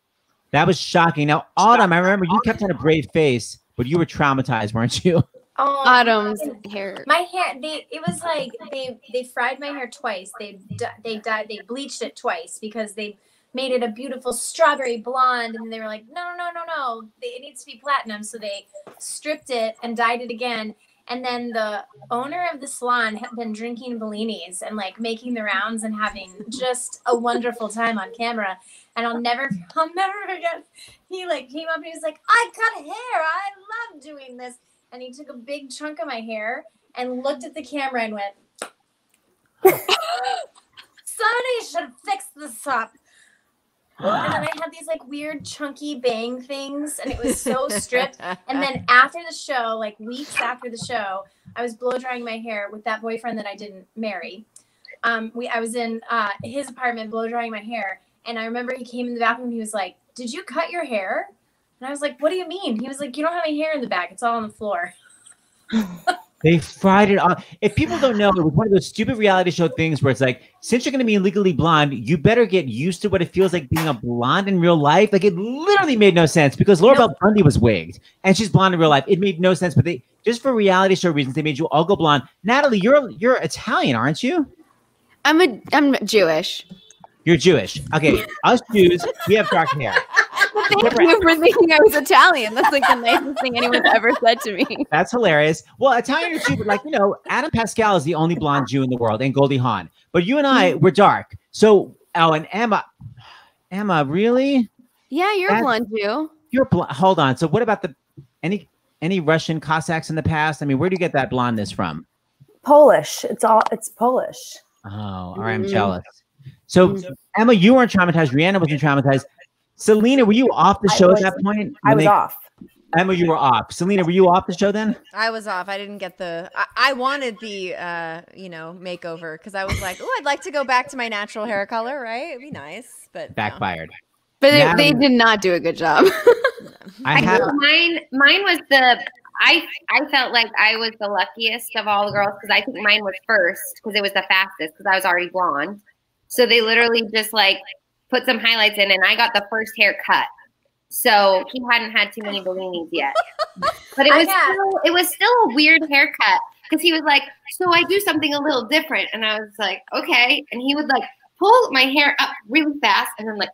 That was shocking. Now, Autumn, I remember you kept on a brave face, but you were traumatized, weren't you? Oh, (laughs) Autumn's hair. My hair, they it was like they they fried my hair twice. They they dyed they bleached it twice because they made it a beautiful strawberry blonde, and they were like, no no no no no, it needs to be platinum. So they stripped it and dyed it again. And then the owner of the salon had been drinking Bellinis and like making the rounds and having just a wonderful time on camera. And I'll never, (laughs) I'll never forget. He like came up and he was like, "I cut hair. I love doing this." And he took a big chunk of my hair and looked at the camera and went, (laughs) "Somebody should fix this up." And then I had these like weird chunky bang things, and it was so stripped. And then (laughs) after the show, like weeks after the show, I was blow drying my hair with that boyfriend that I didn't marry. Um, we I was in uh, his apartment blow drying my hair, and I remember he came in the bathroom and he was like, "Did you cut your hair?" And I was like, "What do you mean?" He was like, "You don't have any hair in the back; it's all on the floor." (laughs) They fried it on. If people don't know, it was one of those stupid reality show things where it's like, since you're going to be legally blonde, you better get used to what it feels like being a blonde in real life. Like it literally made no sense because Laura Bell Bundy was wigged and she's blonde in real life. It made no sense, but they just for reality show reasons they made you all go blonde. Natalie, you're you're Italian, aren't you? I'm a I'm Jewish. You're Jewish. Okay, us Jews, we have dark hair. Thank you for thinking I was Italian. That's like the nicest thing anyone's ever said to me. That's hilarious. Well, Italian or Jew, but like you know, Adam Pascal is the only blonde Jew in the world, and Goldie Hawn. But you and I, we're dark. So, oh, and Emma, Emma, really? Yeah, you're That's- a blonde Jew. You're bl- hold on. So, what about the any any Russian Cossacks in the past? I mean, where do you get that blondness from? Polish. It's all. It's Polish. Oh, all right, I'm Mhm. jealous. So, Emma, you weren't traumatized. Rhiannon wasn't traumatized. Celina, were you off the I show at that point? I was they- off. Emma, you were off. Celina, were you off the show then? I was off. I didn't get the. I, I wanted the, uh, you know, makeover because I was like, oh, I'd like to go back to my natural hair color, right? It'd be nice, but no. Backfired. But they, they did not do a good job. (laughs) I I have. mine mine was the I I felt like I was the luckiest of all the girls because I think mine was first because it was the fastest because I was already blonde. So they literally just like put some highlights in and I got the first haircut. So he hadn't had too many Bellinis yet. But it was still, it was still a weird haircut because he was like, so I do something a little different. And I was like, okay. And he would like pull my hair up really fast and then like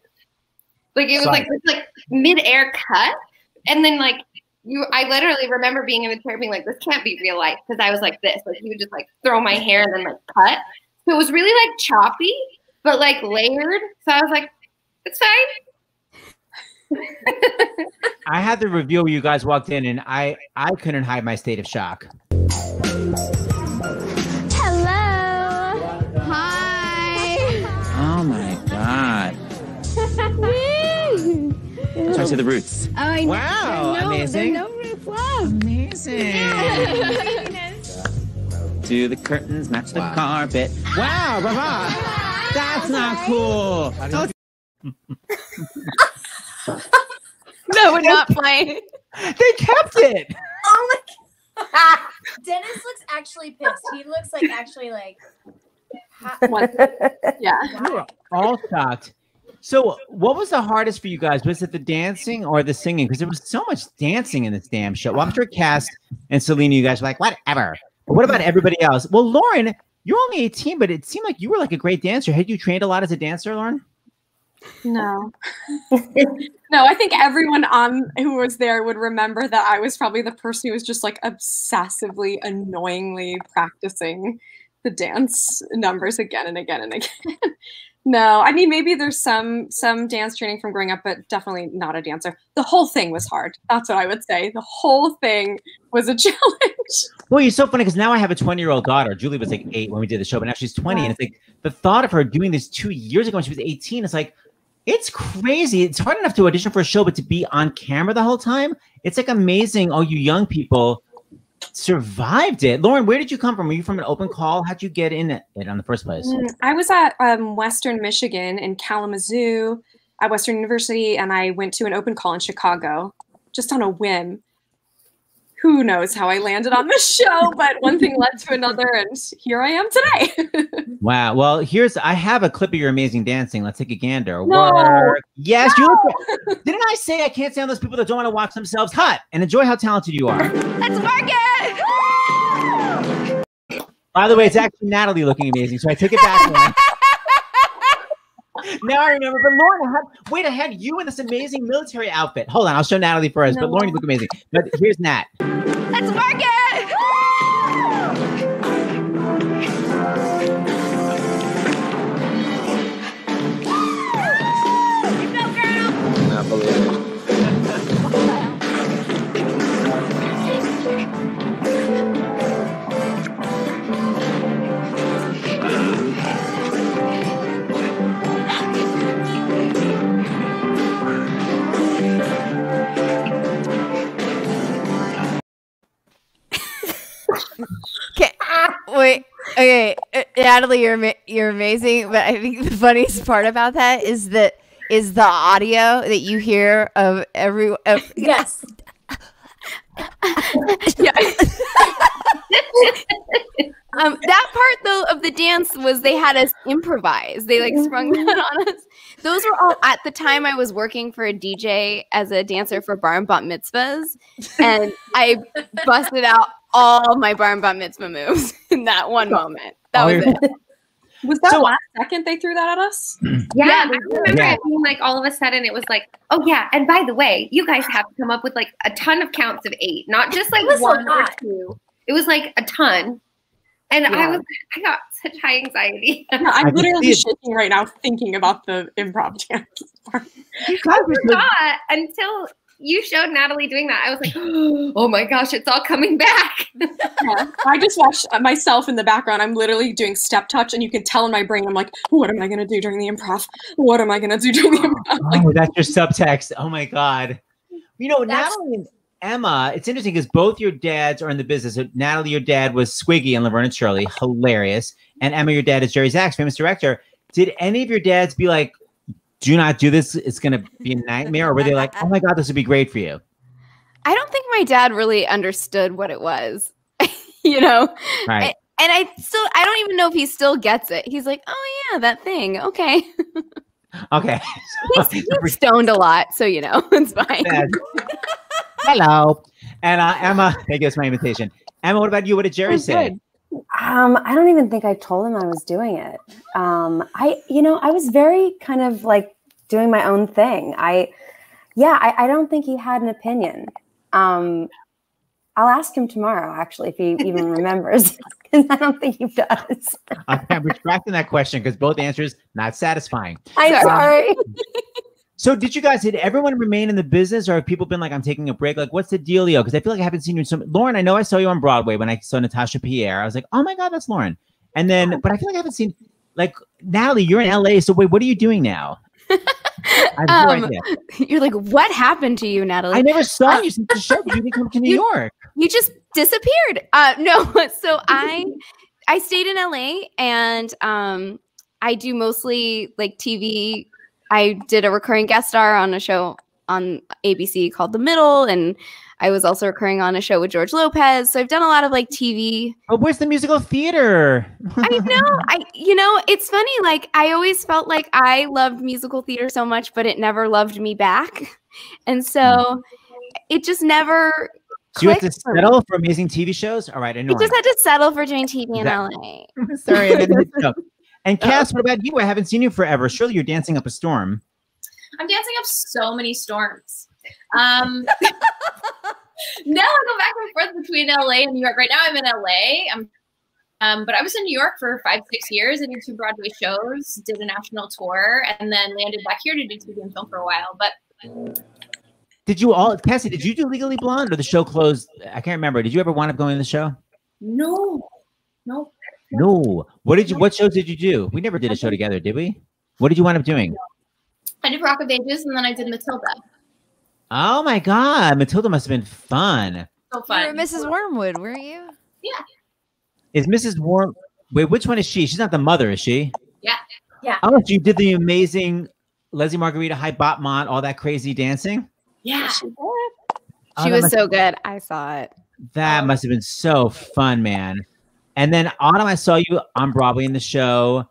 like it was Sorry. like this like mid-air cut. And then like you I literally remember being in the chair being like, this can't be real life because I was like this. Like he would just like throw my hair and then like cut. So it was really like choppy, but like layered. So I was like, it's fine. (laughs) I had the reveal you guys walked in, and I I couldn't hide my state of shock. Hello. Hi. Oh my god! Try to see the roots. Oh, I Wow, I know, amazing. There no roots left. Amazing. Do the curtains match the carpet? Wow, Baba! That's not cool. (laughs) no, we're not playing. They kept it. Oh my god. Dennis looks actually pissed. He looks like actually like yeah. We were all shocked. So, what was the hardest for you guys? Was it the dancing or the singing? Because there was so much dancing in this damn show. Well, I'm sure Cass and Celina, you guys were like, whatever. But what about everybody else? Well, Lauren, you're only 18, but it seemed like you were like a great dancer. Had you trained a lot as a dancer, Lauren? No. (laughs) no, I think everyone on who was there would remember that I was probably the person who was just like obsessively, annoyingly practicing the dance numbers again and again and again. (laughs) No, I mean maybe there's some some dance training from growing up, but definitely not a dancer. The whole thing was hard. That's what I would say. The whole thing was a (laughs) challenge. Well, you're so funny because now I have a 20 year old daughter. Julie was like eight when we did the show, but now she's 20. And it's like the thought of her doing this two years ago when she was 18, it's like, it's crazy. It's hard enough to audition for a show, but to be on camera the whole time, it's like amazing. Oh, you young people survived it. Lauren, where did you come from? Were you from an open call? How'd you get in it in the first place? Mm, I was at um, Western Michigan in Kalamazoo at Western University, and I went to an open call in Chicago just on a whim. Who knows how I landed on this show, but one thing led to another, and here I am today. (laughs) Wow. Well, here's I have a clip of your amazing dancing. Let's take a gander. No. Work. Yes, you look. Didn't I say I can't stand those people that don't want to watch themselves hot and enjoy how talented you are? Let's work it! By the way, it's actually Natalie looking amazing, so I take it back. (laughs) Now I remember. But Lauren, had, wait, I had you in this amazing military outfit. Hold on, I'll show Natalie first. But Lauren, you look amazing. But here's Nat. Let's work it! Wait. Okay, uh, Natalie, you're you're amazing. But I think the funniest part about that is that is the audio that you hear of every. Of, (laughs) yes. (laughs) (laughs) um, that part though of the dance was they had us improvise. They like sprung that on us. Those were all at the time I was working for a DJ as a dancer for bar and bat mitzvahs, and I busted out all my bar and bat mitzvah moves (laughs) in that one moment. That oh, was it. (laughs) Was that last second they threw that at us? (clears throat) Yeah, I remember Yeah. it being like all of a sudden it was like, oh yeah, and by the way, you guys have to come up with like a ton of counts of eight, not just like It was one or two. It was like a ton, and I was I got such high anxiety. Yeah, (laughs) I I'm can literally shaking right now thinking about the improv dance. I forgot until you showed Natalie doing that. I was like, (gasps) (gasps) oh my gosh, it's all coming back. Yeah. I just watched myself in the background. I'm literally doing step touch, and you can tell in my brain, I'm like, what am I going to do during the improv? What am I going to do during the improv? Oh, oh, that's your subtext. Oh my god. You know, That's- Natalie and Emma, it's interesting because both your dads are in the business. So Natalie, your dad was Squiggy and Laverne and Shirley, hilarious. And Emma, your dad is Jerry Zaks, famous director. Did any of your dads be like, do not do this, it's gonna be a nightmare? Or were they like, oh my god, this would be great for you? I don't think my dad really understood what it was. (laughs) you know? Right. And, and I still I don't even know if he still gets it. He's like, "Oh yeah, that thing. Okay." (laughs) Okay. (laughs) he's, he's stoned a lot, so you know, it's fine. Hello. And uh, Emma, thank you. That's my invitation. Emma, what about you? What did Jerry Oh, say? good. Um, I don't even think I told him I was doing it. Um, I, you know, I was very kind of like doing my own thing. I, yeah, I, I don't think he had an opinion. Um, I'll ask him tomorrow, actually, if he even (laughs) remembers, because I don't think he does. I'm retracting that question because both answers not satisfying. I'm sorry. (laughs) So did you guys, did everyone remain in the business or have people been like, I'm taking a break? Like, what's the dealio? Because I feel like I haven't seen you in some Lauren, I know I saw you on Broadway when I saw Natasha Pierre. I was like, oh my God, that's Lauren. And then, but I feel like I haven't seen like Natalie, you're in LA. So wait, what are you doing now? No (laughs) Um, idea. (laughs) You're like, "What happened to you, Natalie?" I never saw you since the show, but you didn't come to (laughs) New York. you just disappeared uh no so i i stayed in la and um i do mostly like tv i did a recurring guest star on a show on abc called the middle and i was also recurring on a show with george lopez so i've done a lot of like tv Oh, where's the musical theater? I know. I you know, it's funny. Like I always felt like I loved musical theater so much, but it never loved me back, and so it just never. So you have to clicked for me. settle for amazing TV shows? All right, I know. I just had to settle for doing TV in That- LA. (laughs) Sorry, I didn't. (laughs) And Cass, what about you? I haven't seen you forever. Surely you're dancing up a storm. I'm dancing up so many storms. Um, (laughs) now I go back and forth between LA and New York. Right now I'm in LA. I'm Um, but I was in New York for five, six years. I did two Broadway shows, did a national tour, and then landed back here to do TV and film for a while. But Did you all, Cassie? Did you do Legally Blonde or the show closed? I can't remember. Did you ever wind up going to the show? no, no. No. What did you? What shows did you do? We never did a show together, did we? What did you wind up doing? I did Rock of Ages, and then I did Matilda. Oh my God, Matilda must have been fun. So You were fun. Mrs. Wormwood, weren't you? Yeah. Is Mrs. Worm? Wait, which one is she? She's not the mother, is she? Yeah. Yeah. Oh, so you did the amazing Lesli Margherita, High Botmont, all that crazy dancing. Yeah. She Oh, that was so good. I saw it. That must have been so fun, man. And then Autumn, I saw you on Broadway in the show.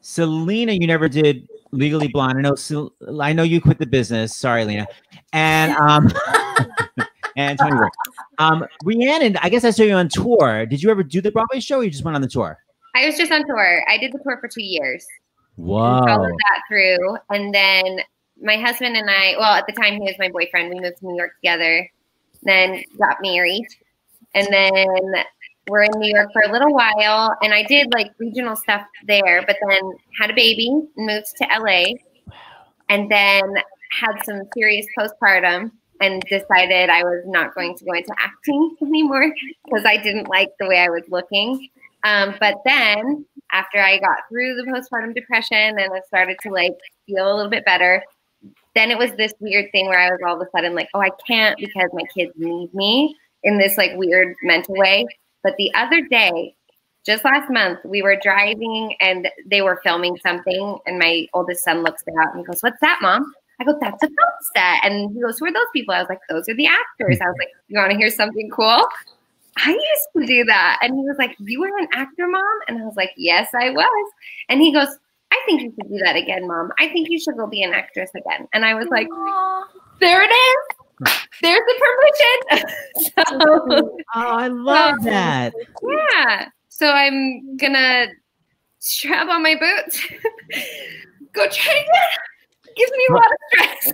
Celina, you never did Legally Blonde. I know. Sel- I know you quit the business. Sorry, Lena. And um, (laughs) and Tony. Um, Rhiannon, I guess I saw you on tour. Did you ever do the Broadway show, or you just went on the tour? I was just on tour. I did the tour for two years. Wow. Followed that through, and then my husband and I. Well, at the time he was my boyfriend. We moved to New York together. Then got married, and then we're in New York for a little while. And I did like regional stuff there, but then had a baby, moved to LA, and then had some serious postpartum. And decided I was not going to go into acting (laughs) anymore because I didn't like the way I was looking. Um, but then after I got through the postpartum depression and I started to like feel a little bit better, then it was this weird thing where I was all of a sudden like, oh, I can't because my kids need me in this like weird mental way. But the other day, just last month, we were driving and they were filming something, and my oldest son looks out and he goes, What's that, mom? I go, That's a film set. And he goes, Who are those people? I was like, Those are the actors. I was like, You want to hear something cool? I used to do that. And he was like, You were an actor, mom? And I was like, Yes, I was. And he goes, I think you should do that again, mom. I think you should go be an actress again. And I was like, There it is. There's the permission. (laughs) so, (laughs) Oh, I love Um, that. yeah. So I'm gonna strap on my boots, (laughs) go train it. Gives me a lot of stress.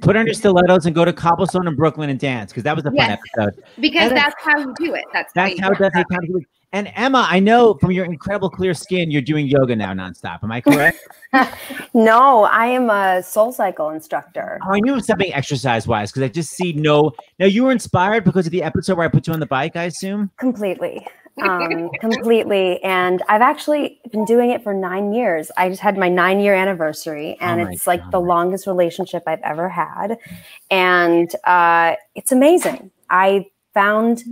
Put on your stilettos and go to Cobblestone in Brooklyn and dance because that was a fun Yes. episode. because And that's how you do it. That's, That's how how you do it it. it. And Emma, I know from your incredible clear skin, you're doing yoga now nonstop. Am I correct? (laughs) No, I am a soul cycle instructor. oh, I knew it was something exercise wise because I just see no. Now you were inspired because of the episode where I put you on the bike, I assume. Completely. Um, (laughs) completely. And I've actually been doing it for nine years. I just had my nine year anniversary, and Oh it's like the longest relationship I've ever had. And uh, it's amazing. I found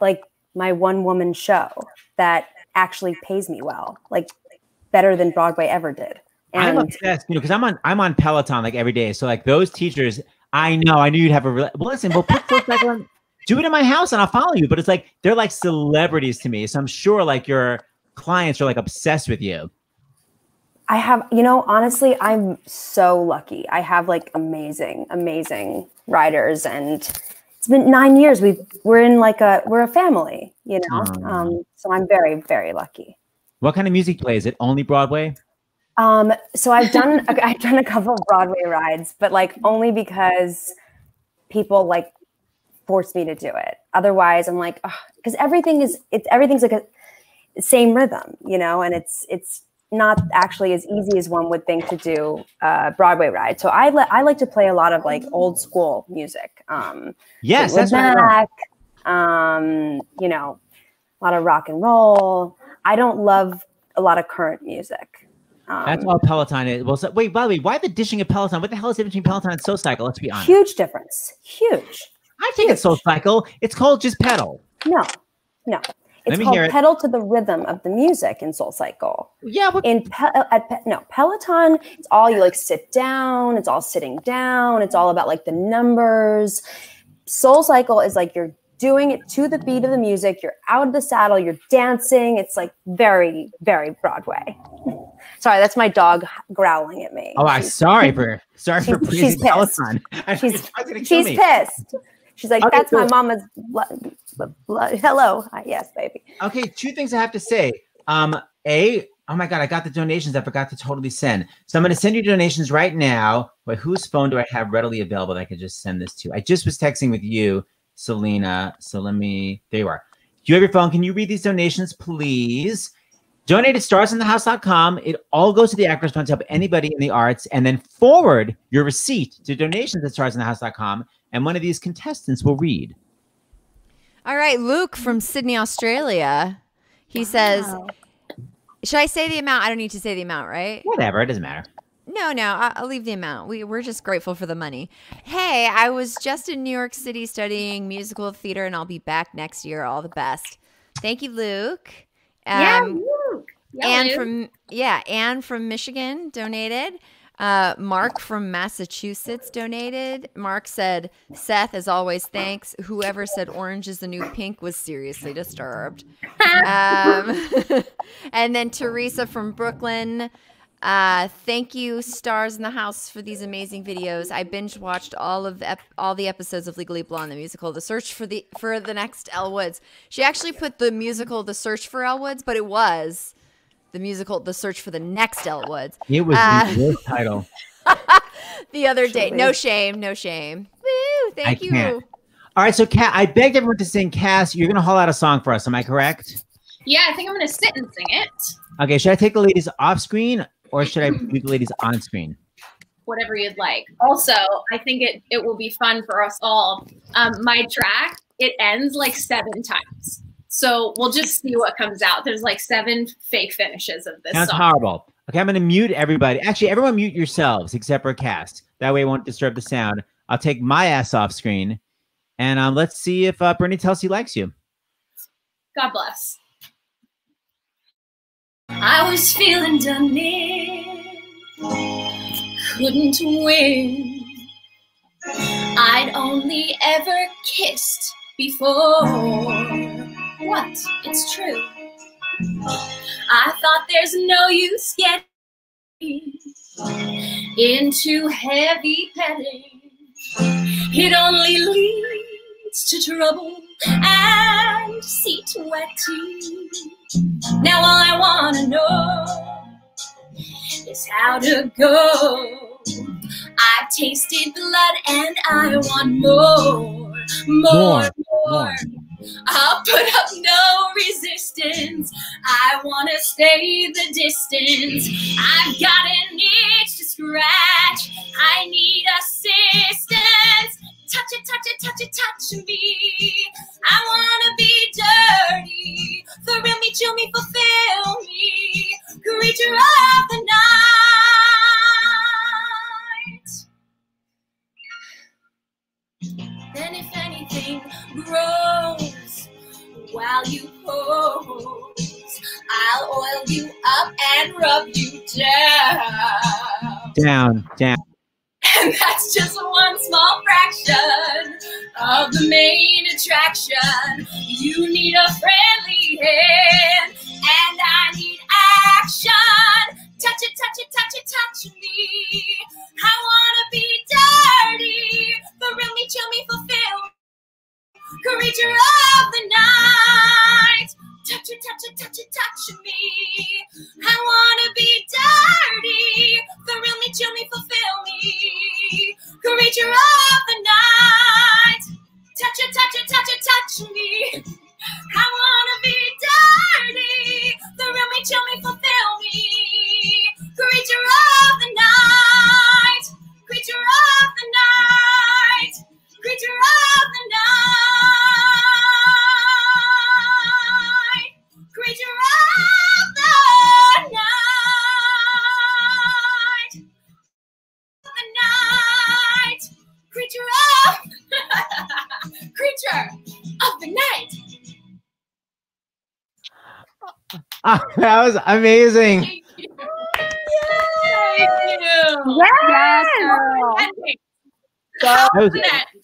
like my one woman show that actually pays me well, like better than Broadway ever did. I'm obsessed, you know, because I'm on I'm on Peloton like every day. So like those teachers, I know I knew you'd have a. Re- well, listen, we'll put Full Cycle on. Do it in my house and I'll follow you. But it's like they're like celebrities to me. So I'm sure like your clients are like obsessed with you. I have, you know, honestly, I'm so lucky. I have like amazing, amazing writers, and it's been nine years. We've we're in like a we're a family, you know. Um, so I'm very, very lucky. What kind of music play is it? Only Broadway? Um, so I've done (laughs) I've done a couple of Broadway rides, but like only because people like force me to do it. Otherwise, I'm like, because everything is it's everything's like a same rhythm, you know, and it's it's not actually as easy as one would think to do a Broadway ride. So I li- I like to play a lot of like old school music. Um, Yes, that's I um, you know, a lot of rock and roll. I don't love a lot of current music. Um, That's all Peloton is. Well, so, wait, by the way, why the dishing of Peloton? What the hell is it between Peloton and Soul Cycle? Let's be honest. huge difference. Huge. I think it's Soul Cycle. It's called just pedal. No, no. It's called it. pedal to the rhythm of the music in Soul Cycle. Yeah. In pe- uh, at pe- no Peloton, it's all you like sit down. It's all sitting down. It's all about like the numbers. Soul Cycle is like you're doing it to the beat of the music. You're out of the saddle. You're dancing. It's like very, very Broadway. (laughs) Sorry, that's my dog growling at me. Oh, I'm sorry for (laughs) sorry for she's- praising she's pissed. Peloton. (laughs) She's, was gonna kill she's pissed. She's like, Okay, that's my mama's blood. blood. Hello. Hi, Yes, baby. Okay, two things I have to say. Um, a, oh my god, I got the donations. I forgot to totally send. So I'm going to send you donations right now. But whose phone do I have readily available that I could just send this to? I just was texting with you, Celina. So let me. There you are. you have your phone? Can you read these donations, please? Donate at starsinthehouse.com. It all goes to the Actors Fund to help anybody in the arts, and then forward your receipt to donations at starsinthehouse.com, and one of these contestants will read. All right, Luke from Sydney, Australia. He says, "Should I say the amount? I don't need to say the amount, right? Whatever, it doesn't matter. No, no, I- I'll leave the amount. We, we're just grateful for the money. Hey, I was just in New York City studying musical theater, and I'll be back next year. All the best. Thank you, Luke. Yeah, Um, Luke. Yeah, Anne Luke. from yeah, Anne from Michigan donated. Uh, Mark from Massachusetts donated. Mark said, "Seth, as always, thanks. Whoever said orange is the new pink was seriously disturbed." um, (laughs) and then Teresa from Brooklyn. Uh, thank you, stars in the house, for these amazing videos. I binge watched all of all the episodes of Legally Blonde, the musical, The Search for the for the Next Elle Woods. She actually put the musical The Search for Elle Woods, but it was the musical The Search for the Next Elle Woods. It was Uh, the worst title. (laughs) the other day. No shame, no shame. Woo! Thank I you. can't. All right, so Cat, I begged everyone to sing. Cass, you're gonna haul out a song for us. Am I correct? Yeah, I think I'm gonna sit and sing it. Okay, should I take the ladies off screen or should I leave the ladies on screen? Whatever you'd like. Also, I think it it will be fun for us all. Um, my track it ends like seven times, so we'll just see what comes out. There's like seven fake finishes of this song. horrible. Okay, I'm gonna mute everybody. Actually, everyone mute yourselves except for Cass. That way it won't disturb the sound. I'll take my ass off screen, and um, let's see if uh, Bernie Telsey likes you. God bless. I was feeling done in, couldn't win. I'd only ever kissed before. What? It's true. I thought there's no use getting into heavy petting. It only leads to trouble and seat wetting. Now all I wanna know is how to go. I've tasted blood and I want more, more, more. I'll put up no resistance. I wanna stay the distance. I've got an itch to scratch. I need assistance. Touch it, touch it, touch it, touch me. I wanna be dirty. Thrill me, chill me, fulfill me. Creature of the night. Then, if anything grows while you pose, I'll oil you up and rub you down. Down, down. And that's just one small fraction of the main attraction. You need a friendly hand, and I need action. Touch it, touch it, touch it, touch me. I wanna be dirty. Thrill me, chill me, fulfill. Creature of the night. Touch it, touch it, touch it, touch me. I wanna be dirty. Thrill me, chill me, fulfill me. Creature of the night. Touch it, touch it, touch it, touch me. I wanna be dirty. Thrill me, chill me, fulfill me. Creature of the night. Creature of. (laughs) Creature of the night. Creature of the night. The night. Creature of creature of the night. Ah, that was amazing. Thank you. Yes, That was- Excellent.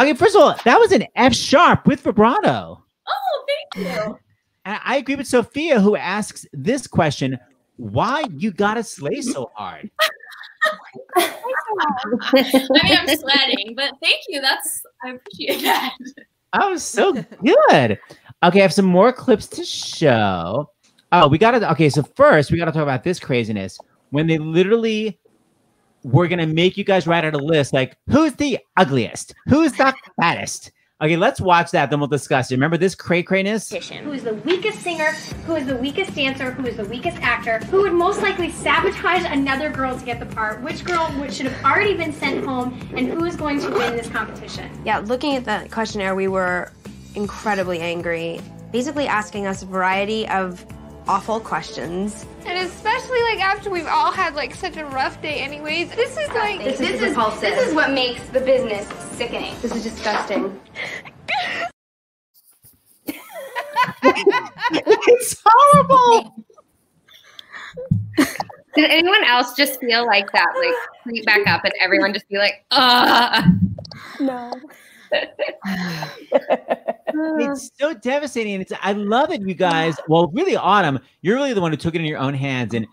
Okay, first of all, that was an F sharp with vibrato. Oh, thank you. And I agree with Sophia, who asks this question why you gotta slay so hard? (laughs) I mean, I'm sweating, but thank you. That's I appreciate that. Was so good. Okay, I have some more clips to show. Oh, we gotta okay, so first we gotta talk about this craziness. When they literally were gonna make you guys write out a list like who's the ugliest, who's the (laughs) fattest. Okay, let's watch that. Then we'll discuss it. Remember this cray crayness? Who is the weakest singer? Who is the weakest dancer? Who is the weakest actor? Who would most likely sabotage another girl to get the part? Which girl would, should have already been sent home? And who is going to win this competition? Yeah, looking at the questionnaire, we were incredibly angry. Basically, asking us a variety of awful questions. And especially like after we've all had like such a rough day anyways. This is like This is repulsive. this is what makes the business sickening. This is disgusting. (laughs) it's horrible. Did anyone else just feel like that? Like creep back up and everyone just be like, ah. No. (sighs) it's (sighs) so devastating. It's I love it, you guys. (sighs) Well, really, Autumn, you're really the one who took it in your own hands. And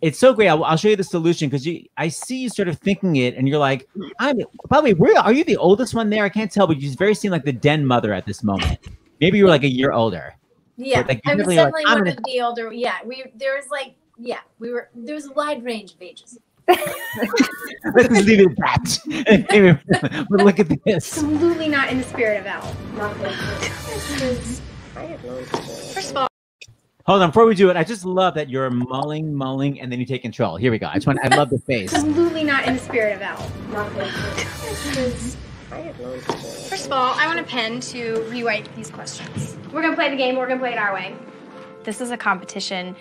it's so great. I'll, I'll show you the solution because you I see you sort of thinking it, and you're like, I'm by the way, where are you the oldest one there? I can't tell, but you just very seem like the den mother at this moment. Maybe you were like a year older. Yeah, like, I was definitely, like, I'm one of the older. Yeah, we there was like yeah, we were there was a wide range of ages. Let's leave it at that. (laughs) but look at this. Absolutely not in the spirit of Elle. First of all, Hold on, before we do it, I just love that you're mulling, mulling, and then you take control. Here we go. I just want I love the face. absolutely not in the spirit of Elle. First of all, I want a pen to rewrite these questions. We're gonna play the game. We're gonna play it our way. This is a competition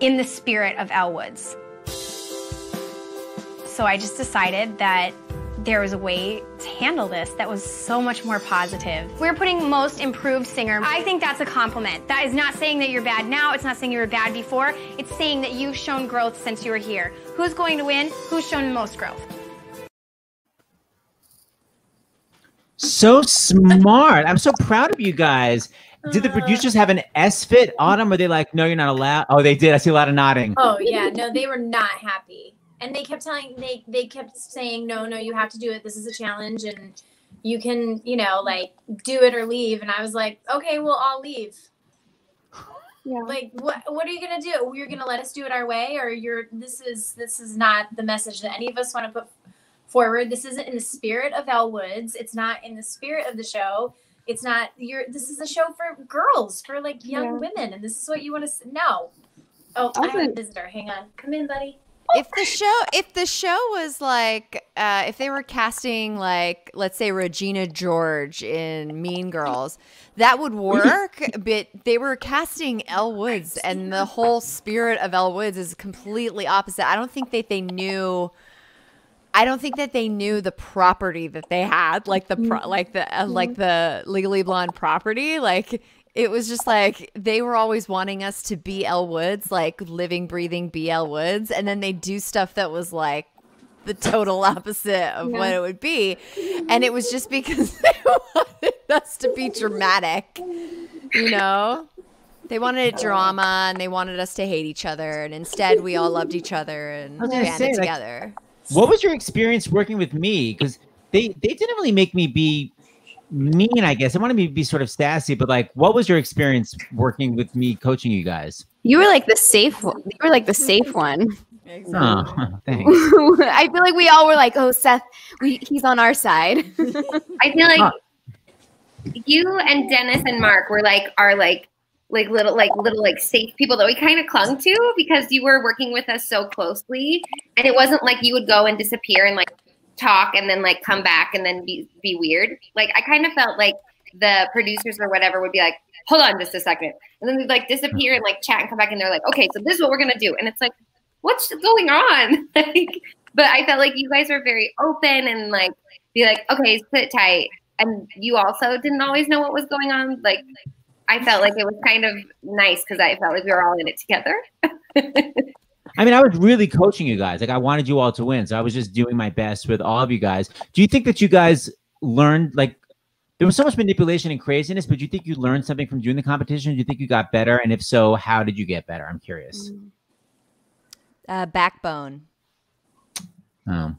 in the spirit of Elle Woods. So I just decided that there was a way to handle this that was so much more positive. We're putting most improved singer. I think that's a compliment. That is not saying that you're bad now. It's not saying you were bad before. It's saying that you've shown growth since you were here. Who's going to win? Who's shown the most growth? So smart. I'm so proud of you guys. Did the uh. producers have an S fit on them? Or they like, no, you're not allowed? Oh, they did. I see a lot of nodding. Oh yeah, no, they were not happy, and they kept telling they they kept saying no, no, you have to do it. This is a challenge, and you can you know like do it or leave. And I was like, okay, well I'll leave. Yeah. Like what what are you gonna do? You're gonna let us do it our way, or you're this is this is not the message that any of us want to put forward. This isn't in the spirit of Elle Woods. It's not in the spirit of the show. It's not you're this is a show for girls, for like young Yeah. women, and this is what you want to no. Oh, I have a visitor. Hang on. Come in, buddy. If the show if the show was like uh if they were casting like let's say Regina George in Mean Girls that would work (laughs) but they were casting Elle Woods and the whole spirit of Elle Woods is completely opposite I don't think that they knew I don't think that they knew the property that they had, like the pro- like the uh, like the Legally Blonde property. Like it was just like they were always wanting us to be Elle Woods, like living, breathing BL Woods, and then they do stuff that was like the total opposite of what it would be, and it was just because (laughs) they wanted us to be dramatic, you know. They wanted drama and they wanted us to hate each other, and instead we all loved each other and I was gonna banded say, like, together. What was your experience working with me? Because they they didn't really make me be mean. I guess I wanted me to be sort of sassy, but like, what was your experience working with me, coaching you guys? You were like the safe one. You were like the safe one. Oh, (laughs) thanks. (laughs) I feel like we all were like, "Oh, Seth, we, he's on our side." I feel like you and Dennis and Mark were like our like like little like little like safe people that we kind of clung to because you were working with us so closely and it wasn't like you would go and disappear and like talk and then like come back and then be be weird. Like I kind of felt like the producers or whatever would be like, hold on just a second. And then they'd like disappear and like chat and come back and they're like, okay, so this is what we're gonna do. And it's like, what's going on? (laughs) like, but I felt like you guys were very open and like be like, okay, sit tight. And you also didn't always know what was going on. Like I felt like it was kind of nice because I felt like we were all in it together. (laughs) I mean, I was really coaching you guys. Like, I wanted you all to win, so I was just doing my best with all of you guys. Do you think that you guys learned like? There was so much manipulation and craziness, but do you think you learned something from doing the competition? Do you think you got better? And if so, how did you get better? I'm curious. Uh, backbone. Oh,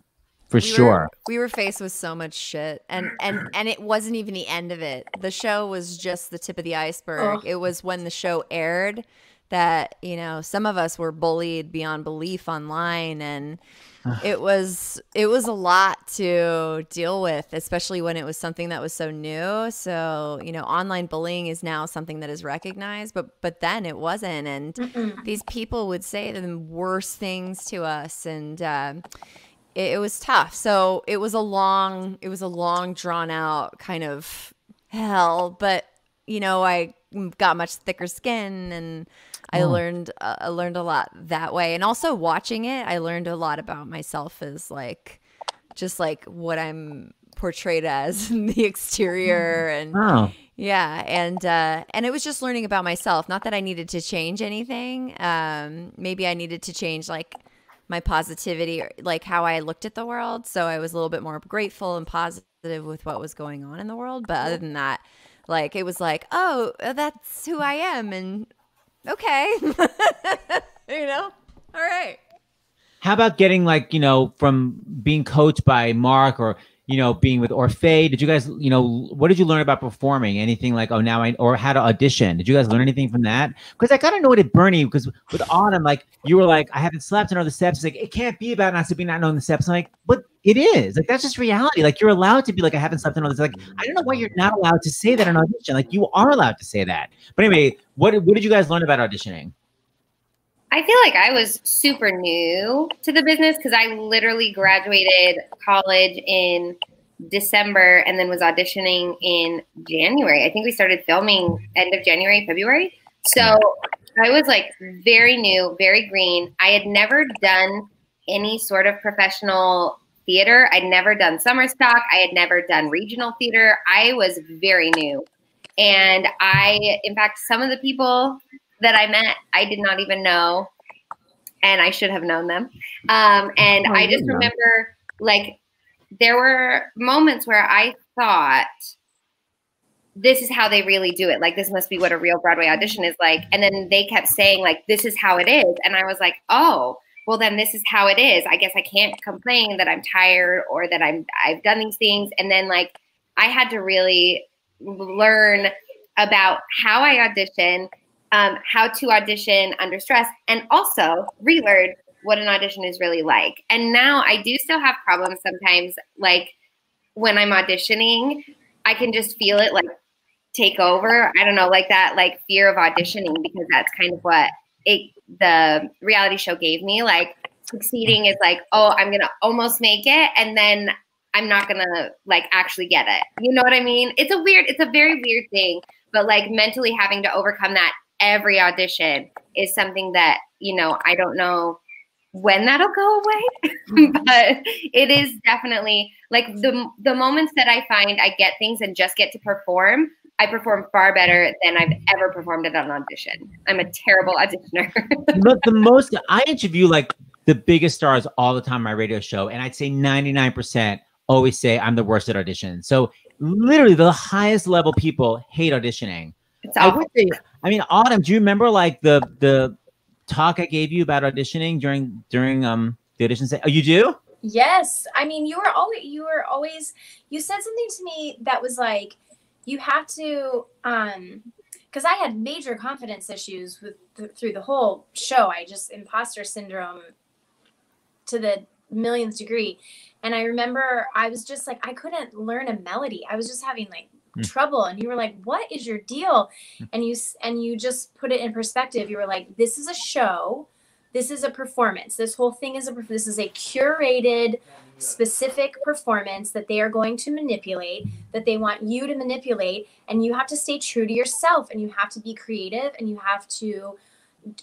for We sure. Were, we were faced with so much shit, and and and it wasn't even the end of it. The show was just the tip of the iceberg. Oh. It was when the show aired that you know some of us were bullied beyond belief online and (sighs) it was it was a lot to deal with especially when it was something that was so new. So you know online bullying is now something that is recognized but but then it wasn't and these people would say the worst things to us and um, it, it was tough. So it was a long it was a long drawn out kind of hell but you know i got much thicker skin and I Oh. learned uh, I learned a lot that way, and also watching it, I learned a lot about myself as like just like what I'm portrayed as (laughs) in the exterior, and Oh. yeah, and uh, and it was just learning about myself. Not that I needed to change anything. Um, maybe I needed to change like my positivity, or like how I looked at the world. So I was a little bit more grateful and positive with what was going on in the world. But other than that, like it was like, oh, that's who I am, and okay, (laughs) you know, all right. How about getting like, you know, from being coached by Mark or, you know, being with Orfei? Did you guys, you know, what did you learn about performing? Anything like, oh, now I, or how to audition? Did you guys learn anything from that? Because I know what it Bernie, because with Autumn, like, you were like, I haven't slept to all the steps. It's like, it can't be about not sleeping, not knowing the steps. I'm like, but it is. Like, that's just reality. Like, you're allowed to be like, I haven't slept to know this. Like, I don't know why you're not allowed to say that in audition. Like, you are allowed to say that. But anyway, what, what did you guys learn about auditioning? I feel like I was super new to the business because I literally graduated college in December and then was auditioning in January. I think we started filming end of January, February. So I was like very new, very green. I had never done any sort of professional theater. I'd never done summer stock. I had never done regional theater. I was very new. And I, in fact, some of the people that I met, I did not even know, and I should have known them. Um, and Oh, I just remember, like, there were moments where I thought, this is how they really do it. Like, this must be what a real Broadway audition is like. And then they kept saying, like, this is how it is. And I was like, oh, well, then this is how it is. I guess I can't complain that I'm tired or that I'm I've done these things. And then like I had to really learn about how I audition, um, how to audition under stress, and also relearn what an audition is really like. And now I do still have problems sometimes, like when I'm auditioning, I can just feel it like take over. I don't know, like that, like fear of auditioning, because that's kind of what it the reality show gave me. Like succeeding is like, oh, I'm gonna almost make it, and then I'm not gonna like actually get it. You know what I mean? It's a weird, it's a very weird thing, but like mentally having to overcome that every audition is something that you know I don't know when that'll go away, mm-hmm. (laughs) but it is definitely like the the moments that I find I get things and just get to perform. I perform far better than I've ever performed at an audition. I'm a terrible (laughs) auditioner. but the most I interview like the biggest stars all the time on my radio show, and I'd say 99% always say I'm the worst at auditions. So literally the highest level people hate auditioning. I would say, I mean, Autumn, do you remember like the the talk I gave you about auditioning during during um the audition set? Oh, you do? Yes. I mean, you were always you were always you said something to me that was like you have to um because I had major confidence issues with th- through the whole show. I just imposter syndrome to the millionth degree. And I remember I was just like I couldn't learn a melody. I was just having like. Mm. trouble and you were like what is your deal? Mm. And you and you just put it in perspective. You were like this is a show. This is a performance. This whole thing is a this is a curated specific performance that they are going to manipulate that they want you to manipulate and you have to stay true to yourself and you have to be creative and you have to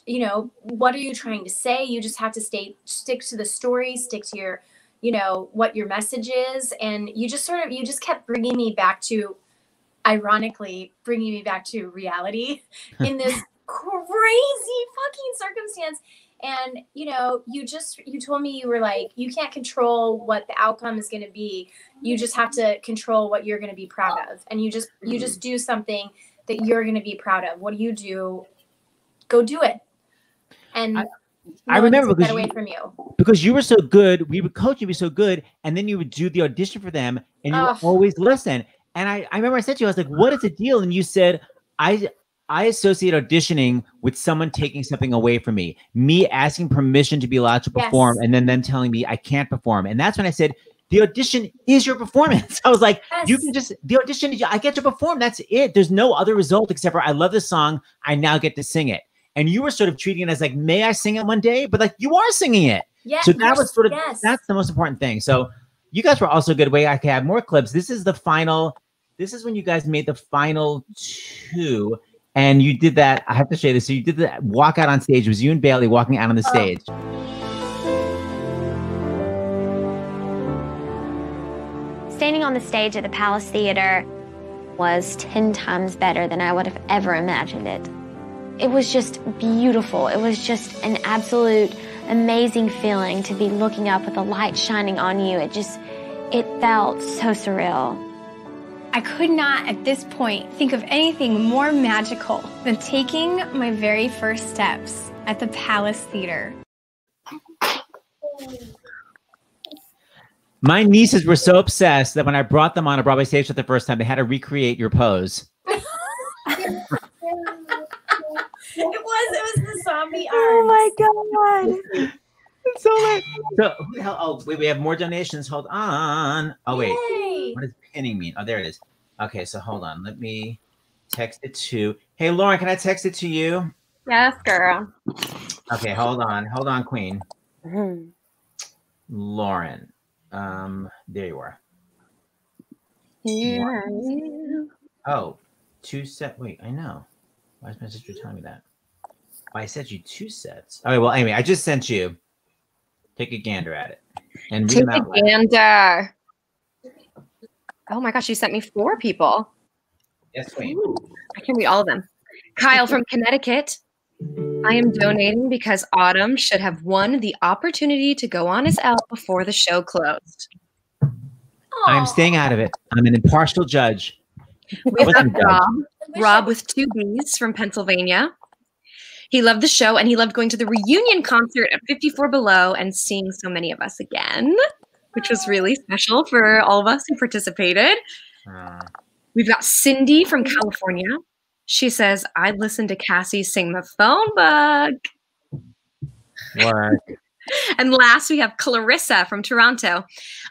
you know what are you trying to say? You just have to stay stick to the story stick to your you know what your message is. And you just sort of you just kept bringing me back to ironically bringing me back to reality (laughs) in this crazy fucking circumstance. And you know you just you told me you were like you can't control what the outcome is going to be. You just have to control what you're going to be proud of. And you just you mm-hmm. just do something that you're going to be proud of. What do you do? Go do it. And I no can remember because you- from you. because you were so good, we would coach you be so good, and then you would do the audition for them, and you always listen. And I, I remember I said to you, I was like, "What is the deal?" And you said, "I, I associate auditioning with someone taking something away from me, me asking permission to be allowed to Yes. perform, and then them telling me I can't perform. And that's when I said, the audition is your performance. (laughs) I was like, you can just the audition. I get to perform. That's it. There's no other result except for I love this song. I now get to sing it. And you were sort of treating it as like, may I sing it one day? But like, you are singing it. Yeah, So that was sort of yes. that's the most important thing. So you guys were also good. Way I could have more clips. This is the final. This is when you guys made the final two, and you did that. I have to show you this. So you did that walk out on stage. It was you and Bailey walking out on the Oh. stage. Standing on the stage at the Palace Theater was 10 times better than I would have ever imagined it. It was just beautiful. It was just an absolute amazing feeling to be looking up with the light shining on you. It just, it felt so surreal. I could not at this point think of anything more magical than taking my very first steps at the Palace Theater. My nieces were so obsessed that when I brought them on a Broadway stage for the first time, they had to recreate your pose. (laughs) It was. It was the zombie arms. (laughs) Oh my god. so late. So who the hell? Oh, wait, we have more donations. Hold on. Oh wait, Yay. what does pinning mean? Oh, there it is. Okay, so hold on. Let me text it to. Hey, Lauren, can I text it to you? Yes, girl. Okay, hold on. Hold on, Queen. Hmm. Lauren. Um, there you are. Yeah. Oh, two set. Wait, I know. Why is my sister telling me that? I sent you two sets. Okay, well, anyway, I just sent you. Take a gander at it. And read Take a gander. Oh my gosh, you sent me four people. Yes, Queen. I can read all of them. Kyle from Connecticut. I am donating because Autumn should have won the opportunity to go on as Elle before the show closed. I'm staying out of it. I'm an impartial judge. We have. Rob, Rob with two B's from Pennsylvania. He loved the show and he loved going to the reunion concert at 54 Below and seeing so many of us again, which was really special for all of us who participated. We've got Cindy from California. She says, I listened to Cassie sing the phone book. work. And last, we have Clarissa from Toronto.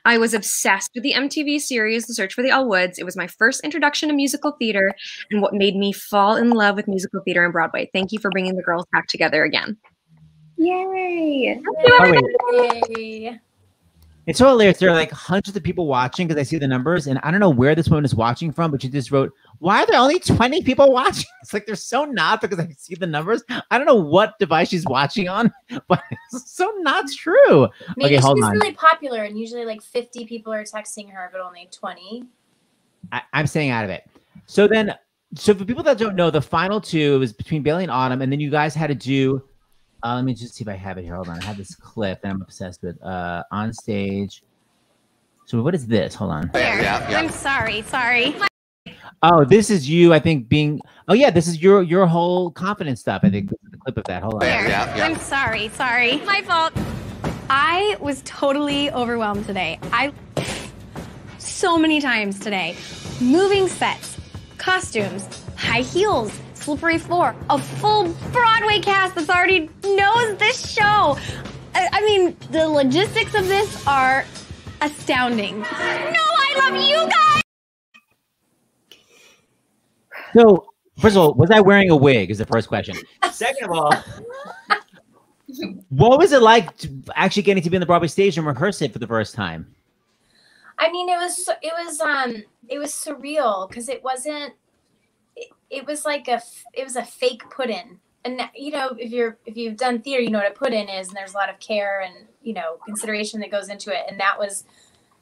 I was obsessed with the MTV series, The Search for the Elle Woods. It was my first introduction to musical theater and what made me fall in love with musical theater and Broadway. Thank you for bringing the girls back together again. Yay! Wait. Yay. It's so hilarious. There are like hundreds of people watching because I see the numbers, and I don't know where this woman is watching from, but she just wrote, "Why are there only twenty people (laughs) watching?" It's like they're so not because I see the numbers. I don't know what device she's watching on, (laughs) but it's so not true. Maybe okay, hold she's really popular, and usually like 50 people are texting her, but only 20. I, I'm staying out of it. So then, so for people that don't know, the final two was between Bailey and Autumn, and then you guys had to do. Uh, let me just see if I have it here. Hold on, I have this clip that I'm obsessed with. Uh, on stage. So what is this? Hold on. I'm sorry, sorry. Oh, this is you. I think being. Oh yeah, this is your your whole confidence stuff. I think the clip of that. Hold on. Yeah, I'm sorry, sorry. My fault. I was totally overwhelmed today. I so many times today. Moving sets, costumes, high heels, slippery floor, a full Broadway cast that's already knows this show. I, I mean, the logistics of this are astounding. No, I love you guys. So first of all, was I wearing a wig? Is the first question. Second of all, what was it like to actually getting to be on the Broadway stage and rehearse it for the first time? I mean, it was it was um it was surreal because it wasn't. It, was like a it was a fake put in, and you know if you're if you've done theater, you know what a put in is, and there's a lot of care and you know consideration that goes into it, and that was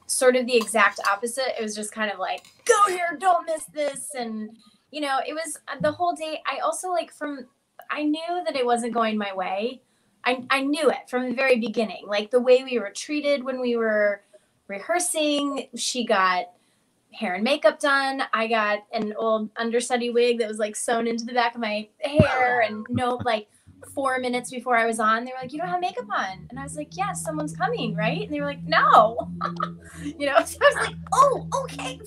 sort of the exact opposite. It was just kind of like go here, don't miss this, and you know it was uh, the whole day. I also like from I knew that it wasn't going my way. I, I knew it from the very beginning. Like the way we were treated when we were rehearsing, she got hair and makeup done. I got an old understudy wig that was like sewn into the back of my hair. And no, like four minutes before I was on, they were like, You don't have makeup on. And I was like, Yes, someone's coming, right? And they were like, No. (laughs) you know, (laughs) so I was like, Oh, okay.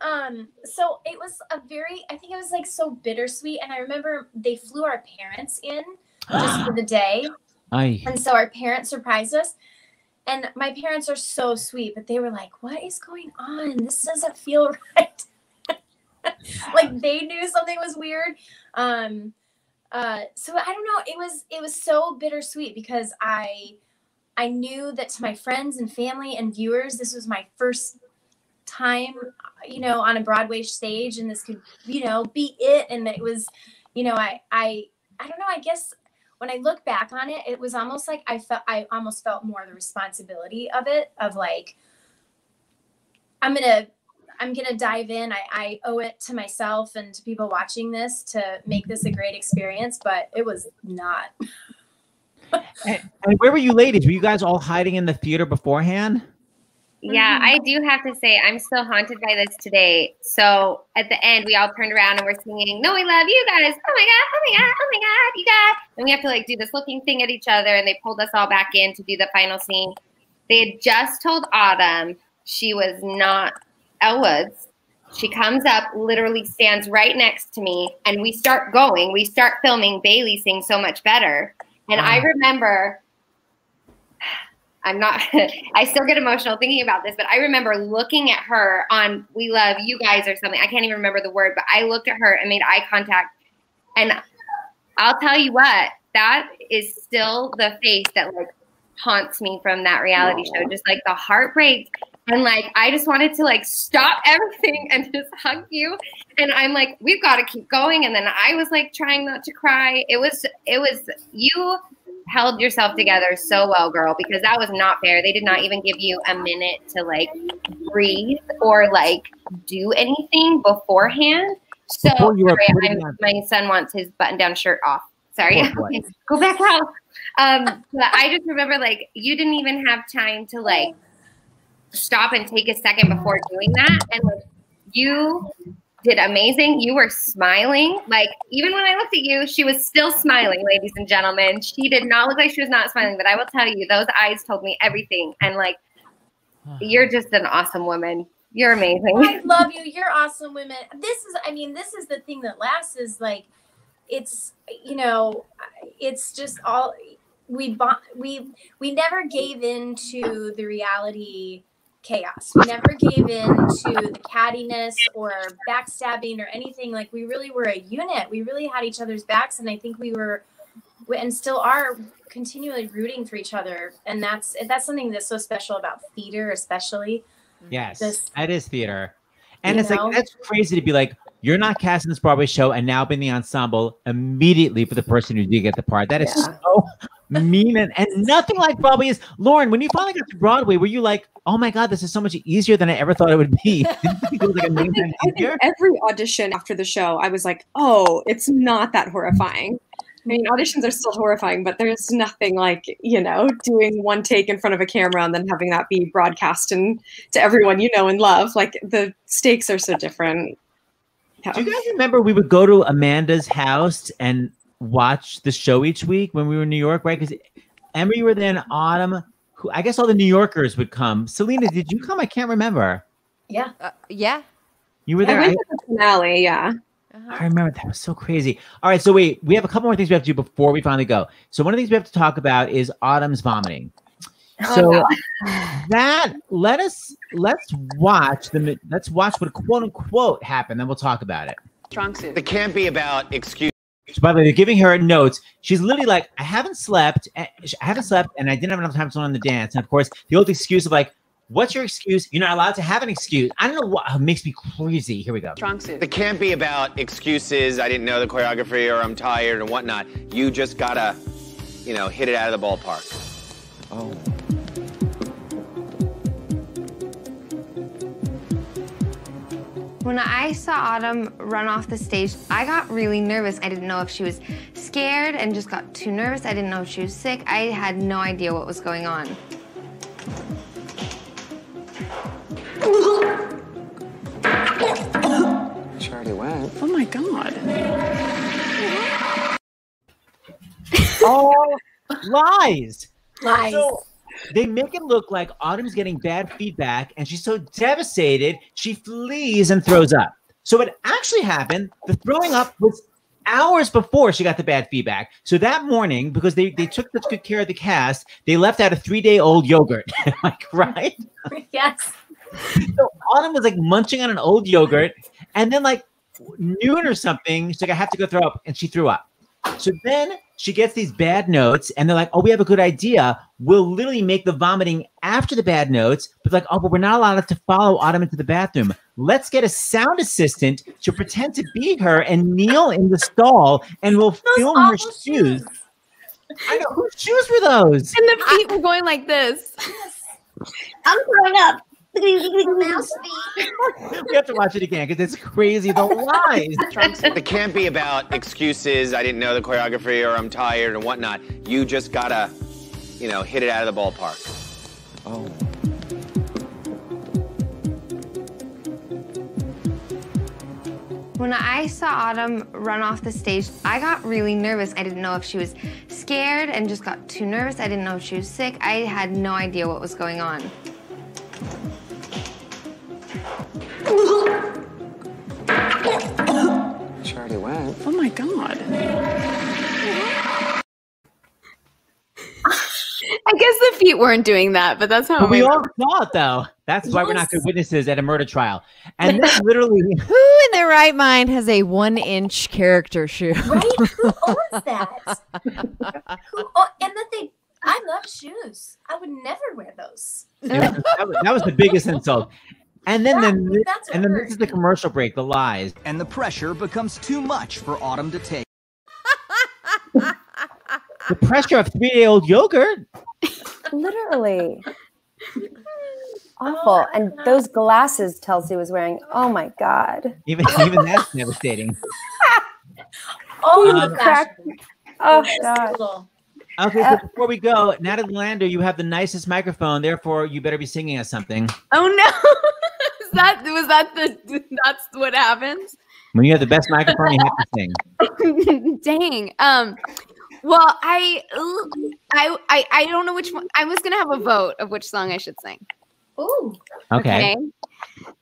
Um, so it was a very, I think it was like so bittersweet. And I remember they flew our parents in just for the day. Aye. And so our parents surprised us. And my parents are so sweet, but they were like, What is going on? This doesn't feel (laughs) right. like they knew something was weird. Um uh so I don't know, it was it was so bittersweet because I I knew that to my friends and family and viewers, this was my first time, you know, on a Broadway stage and this could, you know, be it. And it was, you know, I I I don't know, I guess when I look back on it, it was almost like I felt I almost felt more the responsibility of it, of like, I'm gonna I'm gonna dive in. I, I owe it to myself and to people watching this to make this a great experience, but it was not. And, (laughs) and where were you ladies? Were you guys all hiding in the theater beforehand? Yeah, mm-hmm. I do have to say, I'm still haunted by this today. So at the end, we all turned around and we're singing, No, we love you guys. Oh my God, oh my God, oh my God, you guys. And we have to like do this looking thing at each other. And they pulled us all back in to do the final scene. They had just told Autumn she was not Elle Woods. She comes up, literally stands right next to me, and we start going. We start filming. Bailey sings so much better. And I remember I'm not, (laughs) I still get emotional thinking about this, but I remember looking at her on We Love You Guys or something. I can't even remember the word, but I looked at her and made eye contact. And I'll tell you what, that is still the face that like haunts me from that reality show. Just like the heartbreak. And like, I just wanted to like stop (laughs) everything and just hug you. And I'm like, we've got to keep going. And then I was like trying not to cry. It was, it was, you held yourself together so well, girl, because that was not fair. They did not even give you a minute to like breathe or like do anything beforehand. So you sorry, my son wants his button-down shirt off. Sorry, Okay, (laughs) go back out. Um, but I just remember like you didn't even have time to like stop and take a second before doing that, and like you did amazing. You were smiling. Like, even when I looked at you, she was still smiling, ladies and gentlemen. She did not look like she was not smiling, but I will tell you, those eyes told me everything. And like, you're just an awesome woman. You're amazing. I love you. You're awesome women. This is, I mean, this is the thing that lasts is like, it's, you know, it's just all we bought. We we never gave in to the reality chaos. We never gave in to the cattiness or backstabbing or anything. Like we really were a unit. We really had each other's backs, and I think we were, and still are, continually rooting for each other. And that's that's something that's so special about theater, especially. Yes, This- that is theater. And it's know? like that's crazy to be like, you're not casting this Broadway show and now being the ensemble immediately for the person who did get the part. That is so mean and, and nothing like Broadway is. Lauren, when you finally got to Broadway, were you like, oh my God, this is so much easier than I ever thought it would be? (laughs) Didn't you think it like a million I think every audition after the show, I was like, oh, it's not that horrifying. I mean, auditions are still horrifying, but there's nothing like, you know, doing one take in front of a camera and then having that be broadcast and to everyone you know and love. Like the stakes are so different. Do you guys remember we would go to Amanda's house and watch the show each week when we were in New York, right? Because Emma, you were then Autumn. Who I guess all the New Yorkers would come. Celina, did you come? I can't remember. Yeah. Uh, yeah. You were there. I there. went to the finale, yeah. Uh-huh. I remember that was so crazy. All right, so wait, we have a couple more things we have to do before we finally go. So one of the things we have to talk about is Autumn's vomiting. So that let us let's watch the let's watch what quote unquote happened, then we'll talk about it. Strong suit. It can't be about excuse. So by the way, they're giving her notes. She's literally like, I haven't slept. eh, I haven't slept, and I didn't have enough time to learn the dance. And of course, the old excuse of like, "What's your excuse? You're not allowed to have an excuse." I don't know what makes me crazy. Here we go. Strong suit. It can't be about excuses. I didn't know the choreography or I'm tired and whatnot. You just gotta, you know, hit it out of the ballpark. Oh. When I saw Autumn run off the stage, I got really nervous. I didn't know if she was scared and just got too nervous. I didn't know if she was sick. I had no idea what was going on. She already went. Oh my god. All lies. Lies. So they make it look like Autumn's getting bad feedback, and she's so devastated she flees and throws up. So what actually happened? The throwing up was hours before she got the bad feedback. So that morning, because they, they took such good care of the cast, they left out a three day old yogurt. (laughs) like, right? yes. So Autumn was like munching on an old yogurt, and then like noon or something, she's like, I have to go throw up, and she threw up. So then she gets these bad notes, and they're like, "Oh, we have a good idea. We'll literally make the vomiting after the bad notes." But like, "Oh, but we're not allowed to follow Autumn into the bathroom. Let's get a sound assistant to pretend to be her and kneel in the stall, and we'll film her shoes." I know whose shoes were those? And the feet were going like this. I'm growing up. Mouse (laughs) we have to watch it again because it's crazy. The lies. (laughs) It can't be about excuses. I didn't know the choreography, or I'm tired, and whatnot. You just gotta, you know, hit it out of the ballpark. Oh. When I saw Autumn run off the stage, I got really nervous. I didn't know if she was scared and just got too nervous. I didn't know if she was sick. I had no idea what was going on. She already went. Oh my god. I guess the feet weren't doing that, but that's how But we all saw it though. That's why we're not good witnesses at a murder trial. And (laughs) then literally, Who in their right mind has a one inch character shoe? Right? Who owns that? (laughs) Who? Oh, and that they. I love shoes. I would never wear those. that, was, that was the biggest insult. And then, then that's and then this is the commercial break, the lies. And the pressure becomes too much for Autumn to take. The pressure of three day old yogurt. Literally. (laughs) Awful. And those glasses Chelsea was wearing. Oh my God. Even even that's devastating. (laughs) Oh, Um, the crack. Oh Yes, God. Okay, so before we go, Natalie Lander, you have the nicest microphone, therefore you better be singing us something. Oh no. (laughs) Is that was that the that's what happens? When you have the best microphone, you have to sing. (laughs) Dang. Um well, I, I I I don't know which one. I was gonna have a vote of which song I should sing. Ooh. Okay.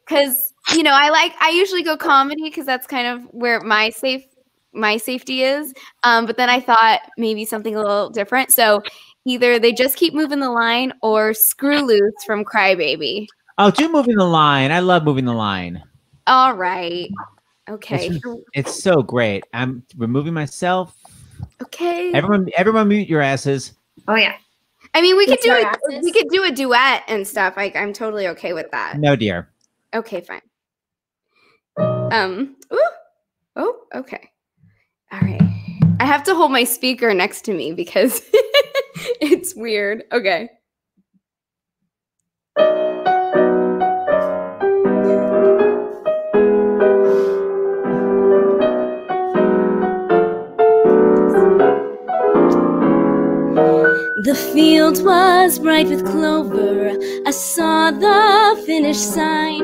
Because you know, I like I usually go comedy because that's kind of where my safe my safety is. Um, but then I thought maybe something a little different. So either they just keep moving the line or screw loose from Crybaby. Oh, do moving the line. I love moving the line. All right. Okay. It's, it's so great. I'm removing myself. Okay. Everyone, everyone, mute your asses. Oh yeah. I mean, we could do our it. asses. We could do a duet and stuff. Like, I'm totally okay with that. No, dear. Okay, fine. Um. Ooh. Oh. Okay. All right. I have to hold my speaker next to me because (laughs) it's weird. Okay. The field was bright with clover. I saw the finish sign.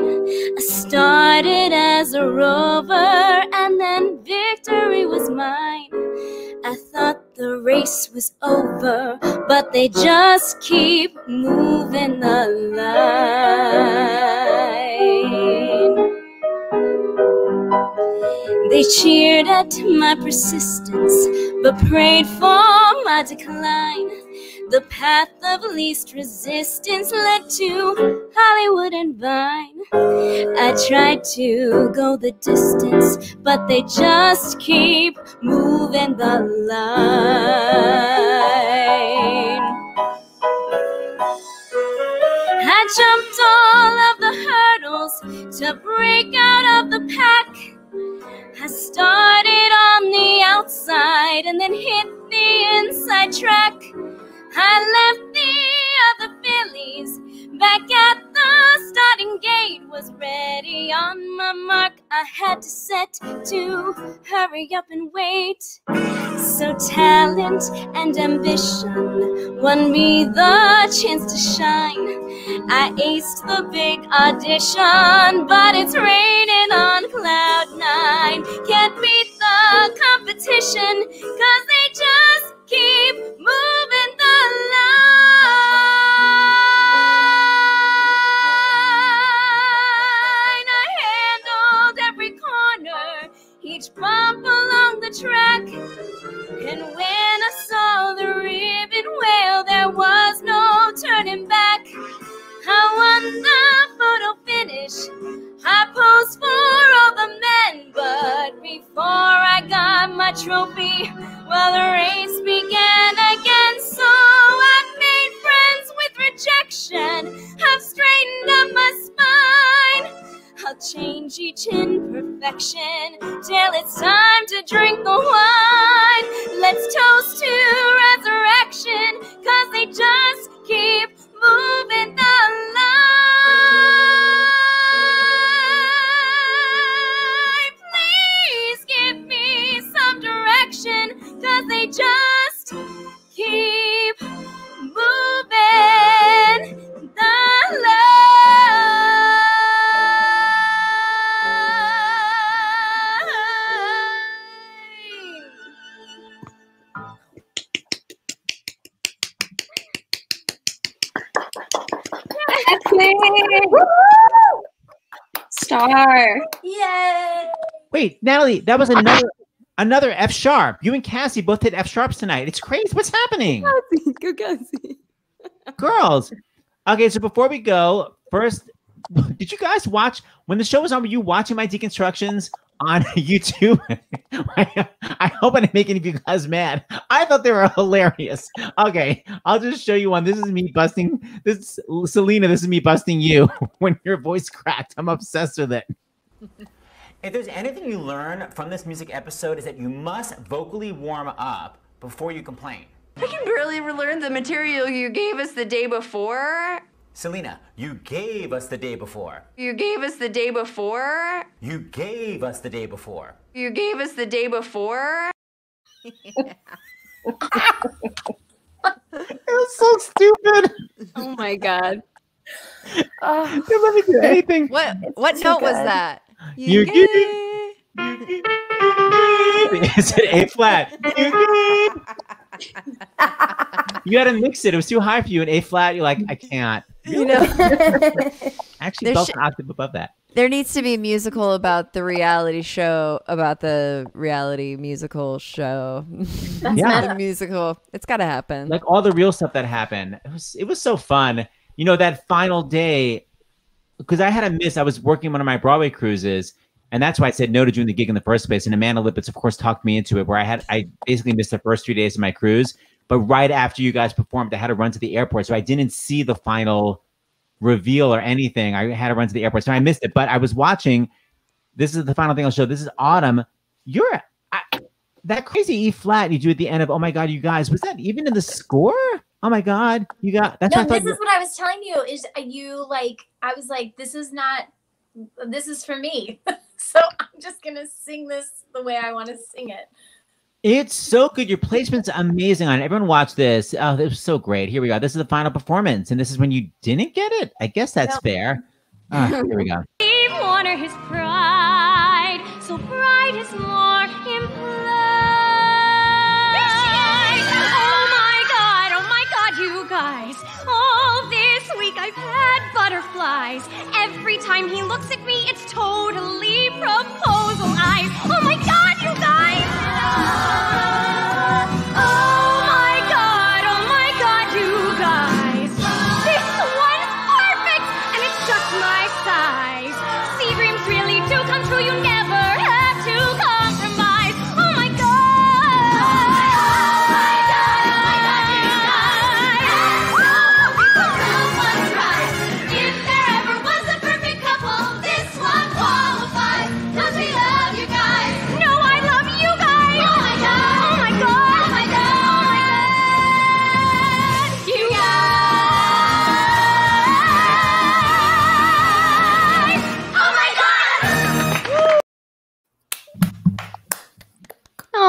I started as a rover, and then victory was mine. I thought the race was over, but they just keep moving the line. They cheered at my persistence, but prayed for my decline. The path of least resistance led to Hollywood and Vine. I tried to go the distance, but they just keep moving the line. I jumped all of the hurdles to break out of the pack. I started on the outside and then hit the inside track. I left the other fillies back at the starting gate. Was ready on my mark. I had to set to hurry up and wait. So talent and ambition won me the chance to shine. I aced the big audition, but it's raining on cloud nine. Can't beat the competition, cause they just keep moving the Wait, that was another another F sharp. You and Cassie both hit F sharps tonight. It's crazy. What's happening? Go Cassie. (laughs) Girls. Okay, so before we go, first, did you guys watch when the show was on? Were you watching my deconstructions on (laughs) YouTube? I, (laughs) I hope I didn't make any of you guys mad. I thought they were hilarious. Okay, I'll just show you one. This is me busting this Celina. This is me busting you when your voice cracked. I'm obsessed with it. If there's anything you learn from this music episode is that you must vocally warm up before you complain. I can barely learn the material you gave us the day before. Celina, you gave us the day before. You gave us the day before. You gave us the day before. You gave us the day before. It was so stupid. Oh my god. Don't let me do anything. What what too note was that? You Is it (laughs) A flat? you had to mix it. It was too high for you. And A flat, you're like, I can't. You know, I (laughs) Actually, There felt sh- an octave above that. there needs to be a musical about the reality show about the reality musical show. Yeah. the musical. It's got to happen. Like all the real stuff that happened. It was it was so fun. You know, that final day, because I had a miss. I was working one of my Broadway cruises, and that's why I said no to doing the gig in the first place. And Amanda Lipitz, of course, talked me into it, where I had I basically missed the first three days of my cruise. But right after you guys performed, I had to run to the airport, so I didn't see the final reveal or anything. I had to run to the airport, so I missed it. But I was watching. This is the final thing I'll show. This is Autumn. You're I, that crazy E flat you do at the end of. Oh my god, you guys! Was that even in the score? Oh my god, you got. That's no, what I this thought. is what I was telling you. Is you like? I was like, this is not. This is for me. (laughs) so I'm just gonna sing this the way I want to sing it. It's so good. Your placement's amazing on it. Everyone watch this. Oh, this was so great. Here we go. This is the final performance, and this is when you didn't get it. I guess that's fair. Ah, here we go. Gave (laughs) Warner his pride, so pride is more implied. God. All this week I've had butterflies. Every time he looks at me, it's totally proposal eyes. Oh my god, you guys. My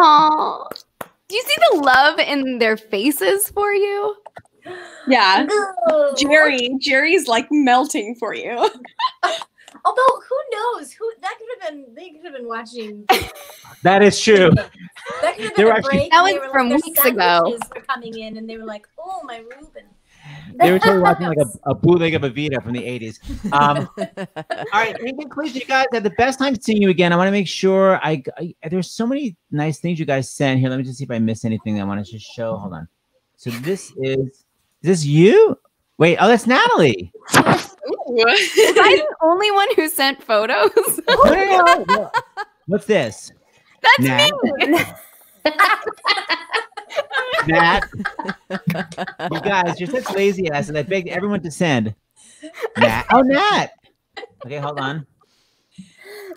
Aww. Do you see the love in their faces for you? Yeah. Jerry, Jerry's like melting for you. (laughs) Although who knows? Who that could have been? They could have been watching. (laughs) That is true. That could have They been were a actually- break. That was from like, weeks ago. coming in, and they were like, "Oh, my Reuben." They were totally watching like a, (laughs) a bootleg of Evita from the 80s. Um, (laughs) all right, in conclusion, you guys had the best time seeing you again. I want to make sure I, I there's so many nice things you guys sent here. Let me just see if I missed anything that I want to just show. Hold on. So this is is this you? Wait, oh, that's Natalie. Was I the only one who sent photos? (laughs) What's this? That's Nat? me. Nat. you guys, you're such lazy ass, and I begged everyone to send. Nat. Oh, Nat. Okay, hold on.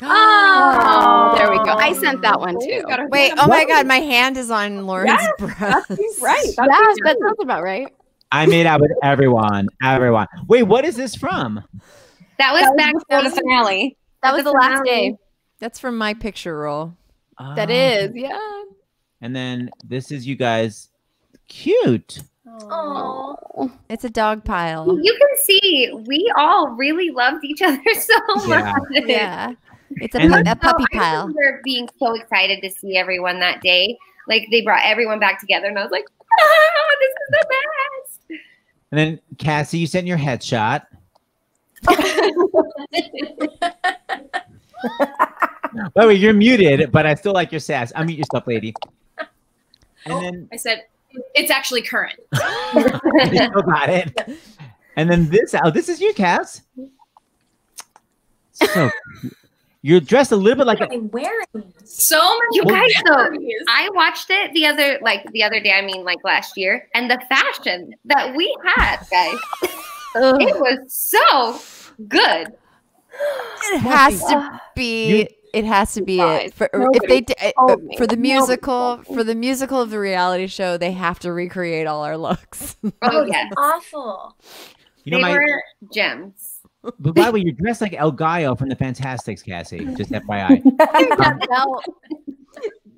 Oh, there we go. I sent that one too. Wait, oh my god, my hand is on Lauren's Yeah, breast. right. Yeah, that sounds about right. I made out with everyone. Everyone. Wait, what is this from? That was back before the finale. That was the last day. That's from my picture roll. Oh. That Oh. is, yeah. And then this is you guys. Cute. Oh, It's a dog pile. You can see we all really loved each other (laughs) so Yeah. much. Yeah. It's a, pu- then- a puppy I pile. remember being so excited to see everyone that day. Like they brought everyone back together, and I was like, "Oh, this is the best!" And then Cassie, you sent your headshot. (laughs) (laughs) (laughs) By the way, you're muted, but I still like your sass. Unmute yourself, lady. And oh, then I said it's actually current. (laughs) you still got it. And then this, oh, this is you, Cass. So you're dressed a little bit like a, I'm wearing. So much. You guys, though, I watched it the other, like the other day. I mean, like last year, and the fashion that we had, guys, it was so good. It has to be. It has to be it. For, if they Nobody d- told uh, me. for the musical for the musical of the reality show, they have to recreate all our looks. (laughs) Oh, oh yes, Awful. you know, they my, were gems. but by the way, you're dressed like El Gallo from the Fantasticks, Cassie. Just FYI. that (laughs) belt.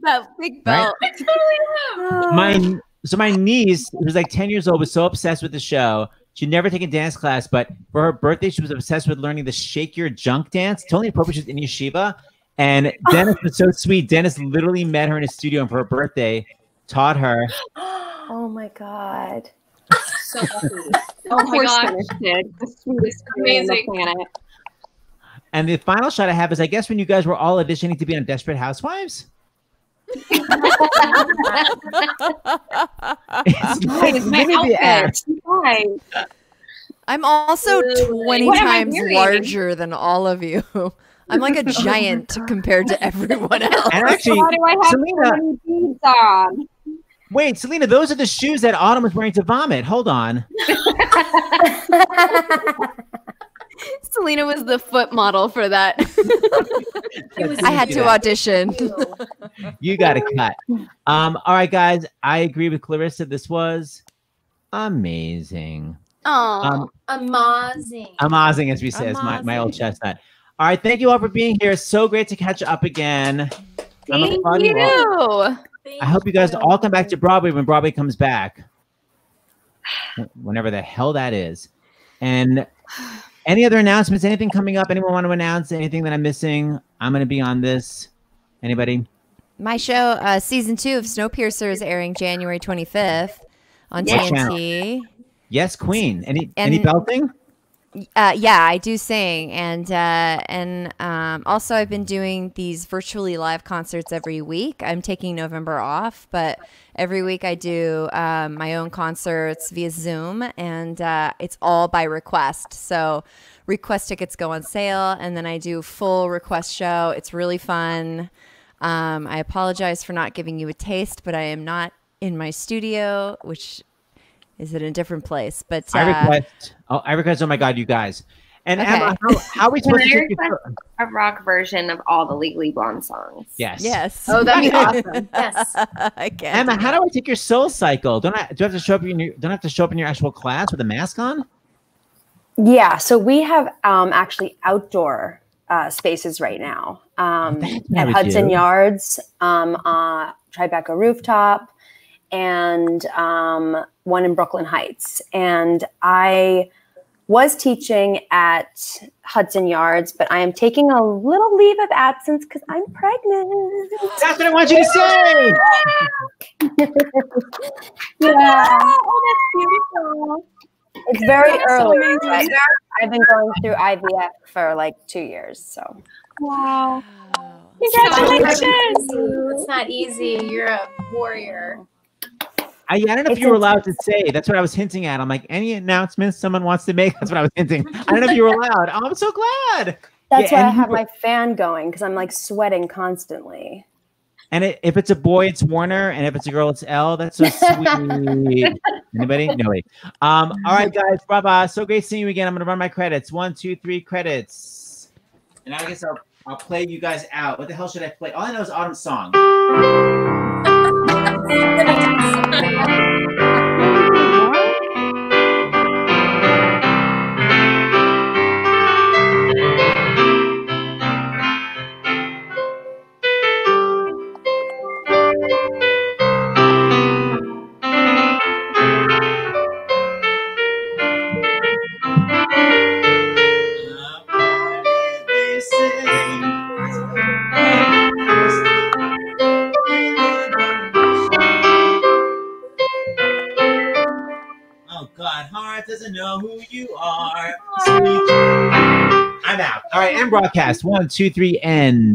That big belt. Right? belt. (sighs) my so my niece, who was like 10 years old, was so obsessed with the show. She'd never taken dance class, but for her birthday, she was obsessed with learning the shake your junk dance. Totally appropriate. She was in yeshiva. And (gasps) Dennis was so sweet. Dennis literally met her in his studio and for her birthday, taught her. (gasps) Oh my god. So (laughs) lucky. Oh, oh my my gosh. gosh. Kid, the sweetest girl on the Amazing. planet. And the final shot I have is I guess when you guys were all auditioning to be on Desperate Housewives. It's (laughs) like It's my maybe the act. outfit. Why? I'm also 20 What am I times larger than all of you. (laughs) I'm like a (laughs) giant compared to everyone else. And actually, Why do I have Celina- so many beads on? Wait, Celina, those are the shoes that Autumn was wearing to vomit. Hold on. (laughs) Celina was the foot model for that. (laughs) I had to audition. You got to cut. Um, all right, guys. I agree with Clarissa. This was amazing. Oh, Um, Amazing. amazing, as we say, as my, my old chestnut. All right, thank you all for being here. So great to catch up again. I'm thank you all. you. I hope you guys all come back to Broadway when Broadway comes back, whenever the hell that is. And any other announcements? Anything coming up? Anyone want to announce anything that I'm missing? I'm going to be on this. Anybody? My show, uh, season two of Snowpiercer, is airing January 25th on What? TNT. Yes, Queen. Any any belting? Uh, yeah, I do sing, and uh, and um, also I've been doing these virtually live concerts every week. I'm taking November off, but every week I do um, my own concerts via Zoom, and uh, it's all by request. So request tickets go on sale, and then I do full request show. It's really fun. Um, I apologize for not giving you a taste, but I am not in my studio, which is it in a different place. But I uh, request. Oh, I request. Oh my God, you guys. And Okay. Emma, how, how are we (laughs) supposed to take you a rock version of all the Legally Blonde songs? Yes. Yes. Oh, that'd be (laughs) awesome. Yes. I can't. Emma, how do I take your SoulCycle? Don't I do I have to show up in your don't I have to show up in your actual class with a mask on? Yeah, so we have um, actually outdoor uh, spaces right now um, that's at Hudson do. Yards, um, uh, Tribeca Rooftop, and um, one in Brooklyn Heights. And I was teaching at Hudson Yards, but I am taking a little leave of absence because I'm pregnant. That's what I want you to say. (laughs) yeah. Oh, that's beautiful. It's very That's early. amazing. but I've been going through IVF for like two years. So Wow. Congratulations. It's not easy. You're a warrior. I, I don't know if you were allowed to say. That's what I was hinting at. I'm like, any announcements someone wants to make? (laughs) That's what I was hinting. I don't know if you were (laughs) allowed. Oh, I'm so glad. that's Yeah, why I have my fan going because I'm like sweating constantly. And it, if it's a boy, it's Warner, and if it's a girl, it's Elle. That's so sweet. (laughs) Anybody? Nobody. Um, all right, guys. Bye So great seeing you again. I'm gonna run my credits. One, two, three credits. And I guess I'll I'll play you guys out. What the hell should I play? All I know is Autumn's song. Oh (laughs) broadcast. One, two, three, end.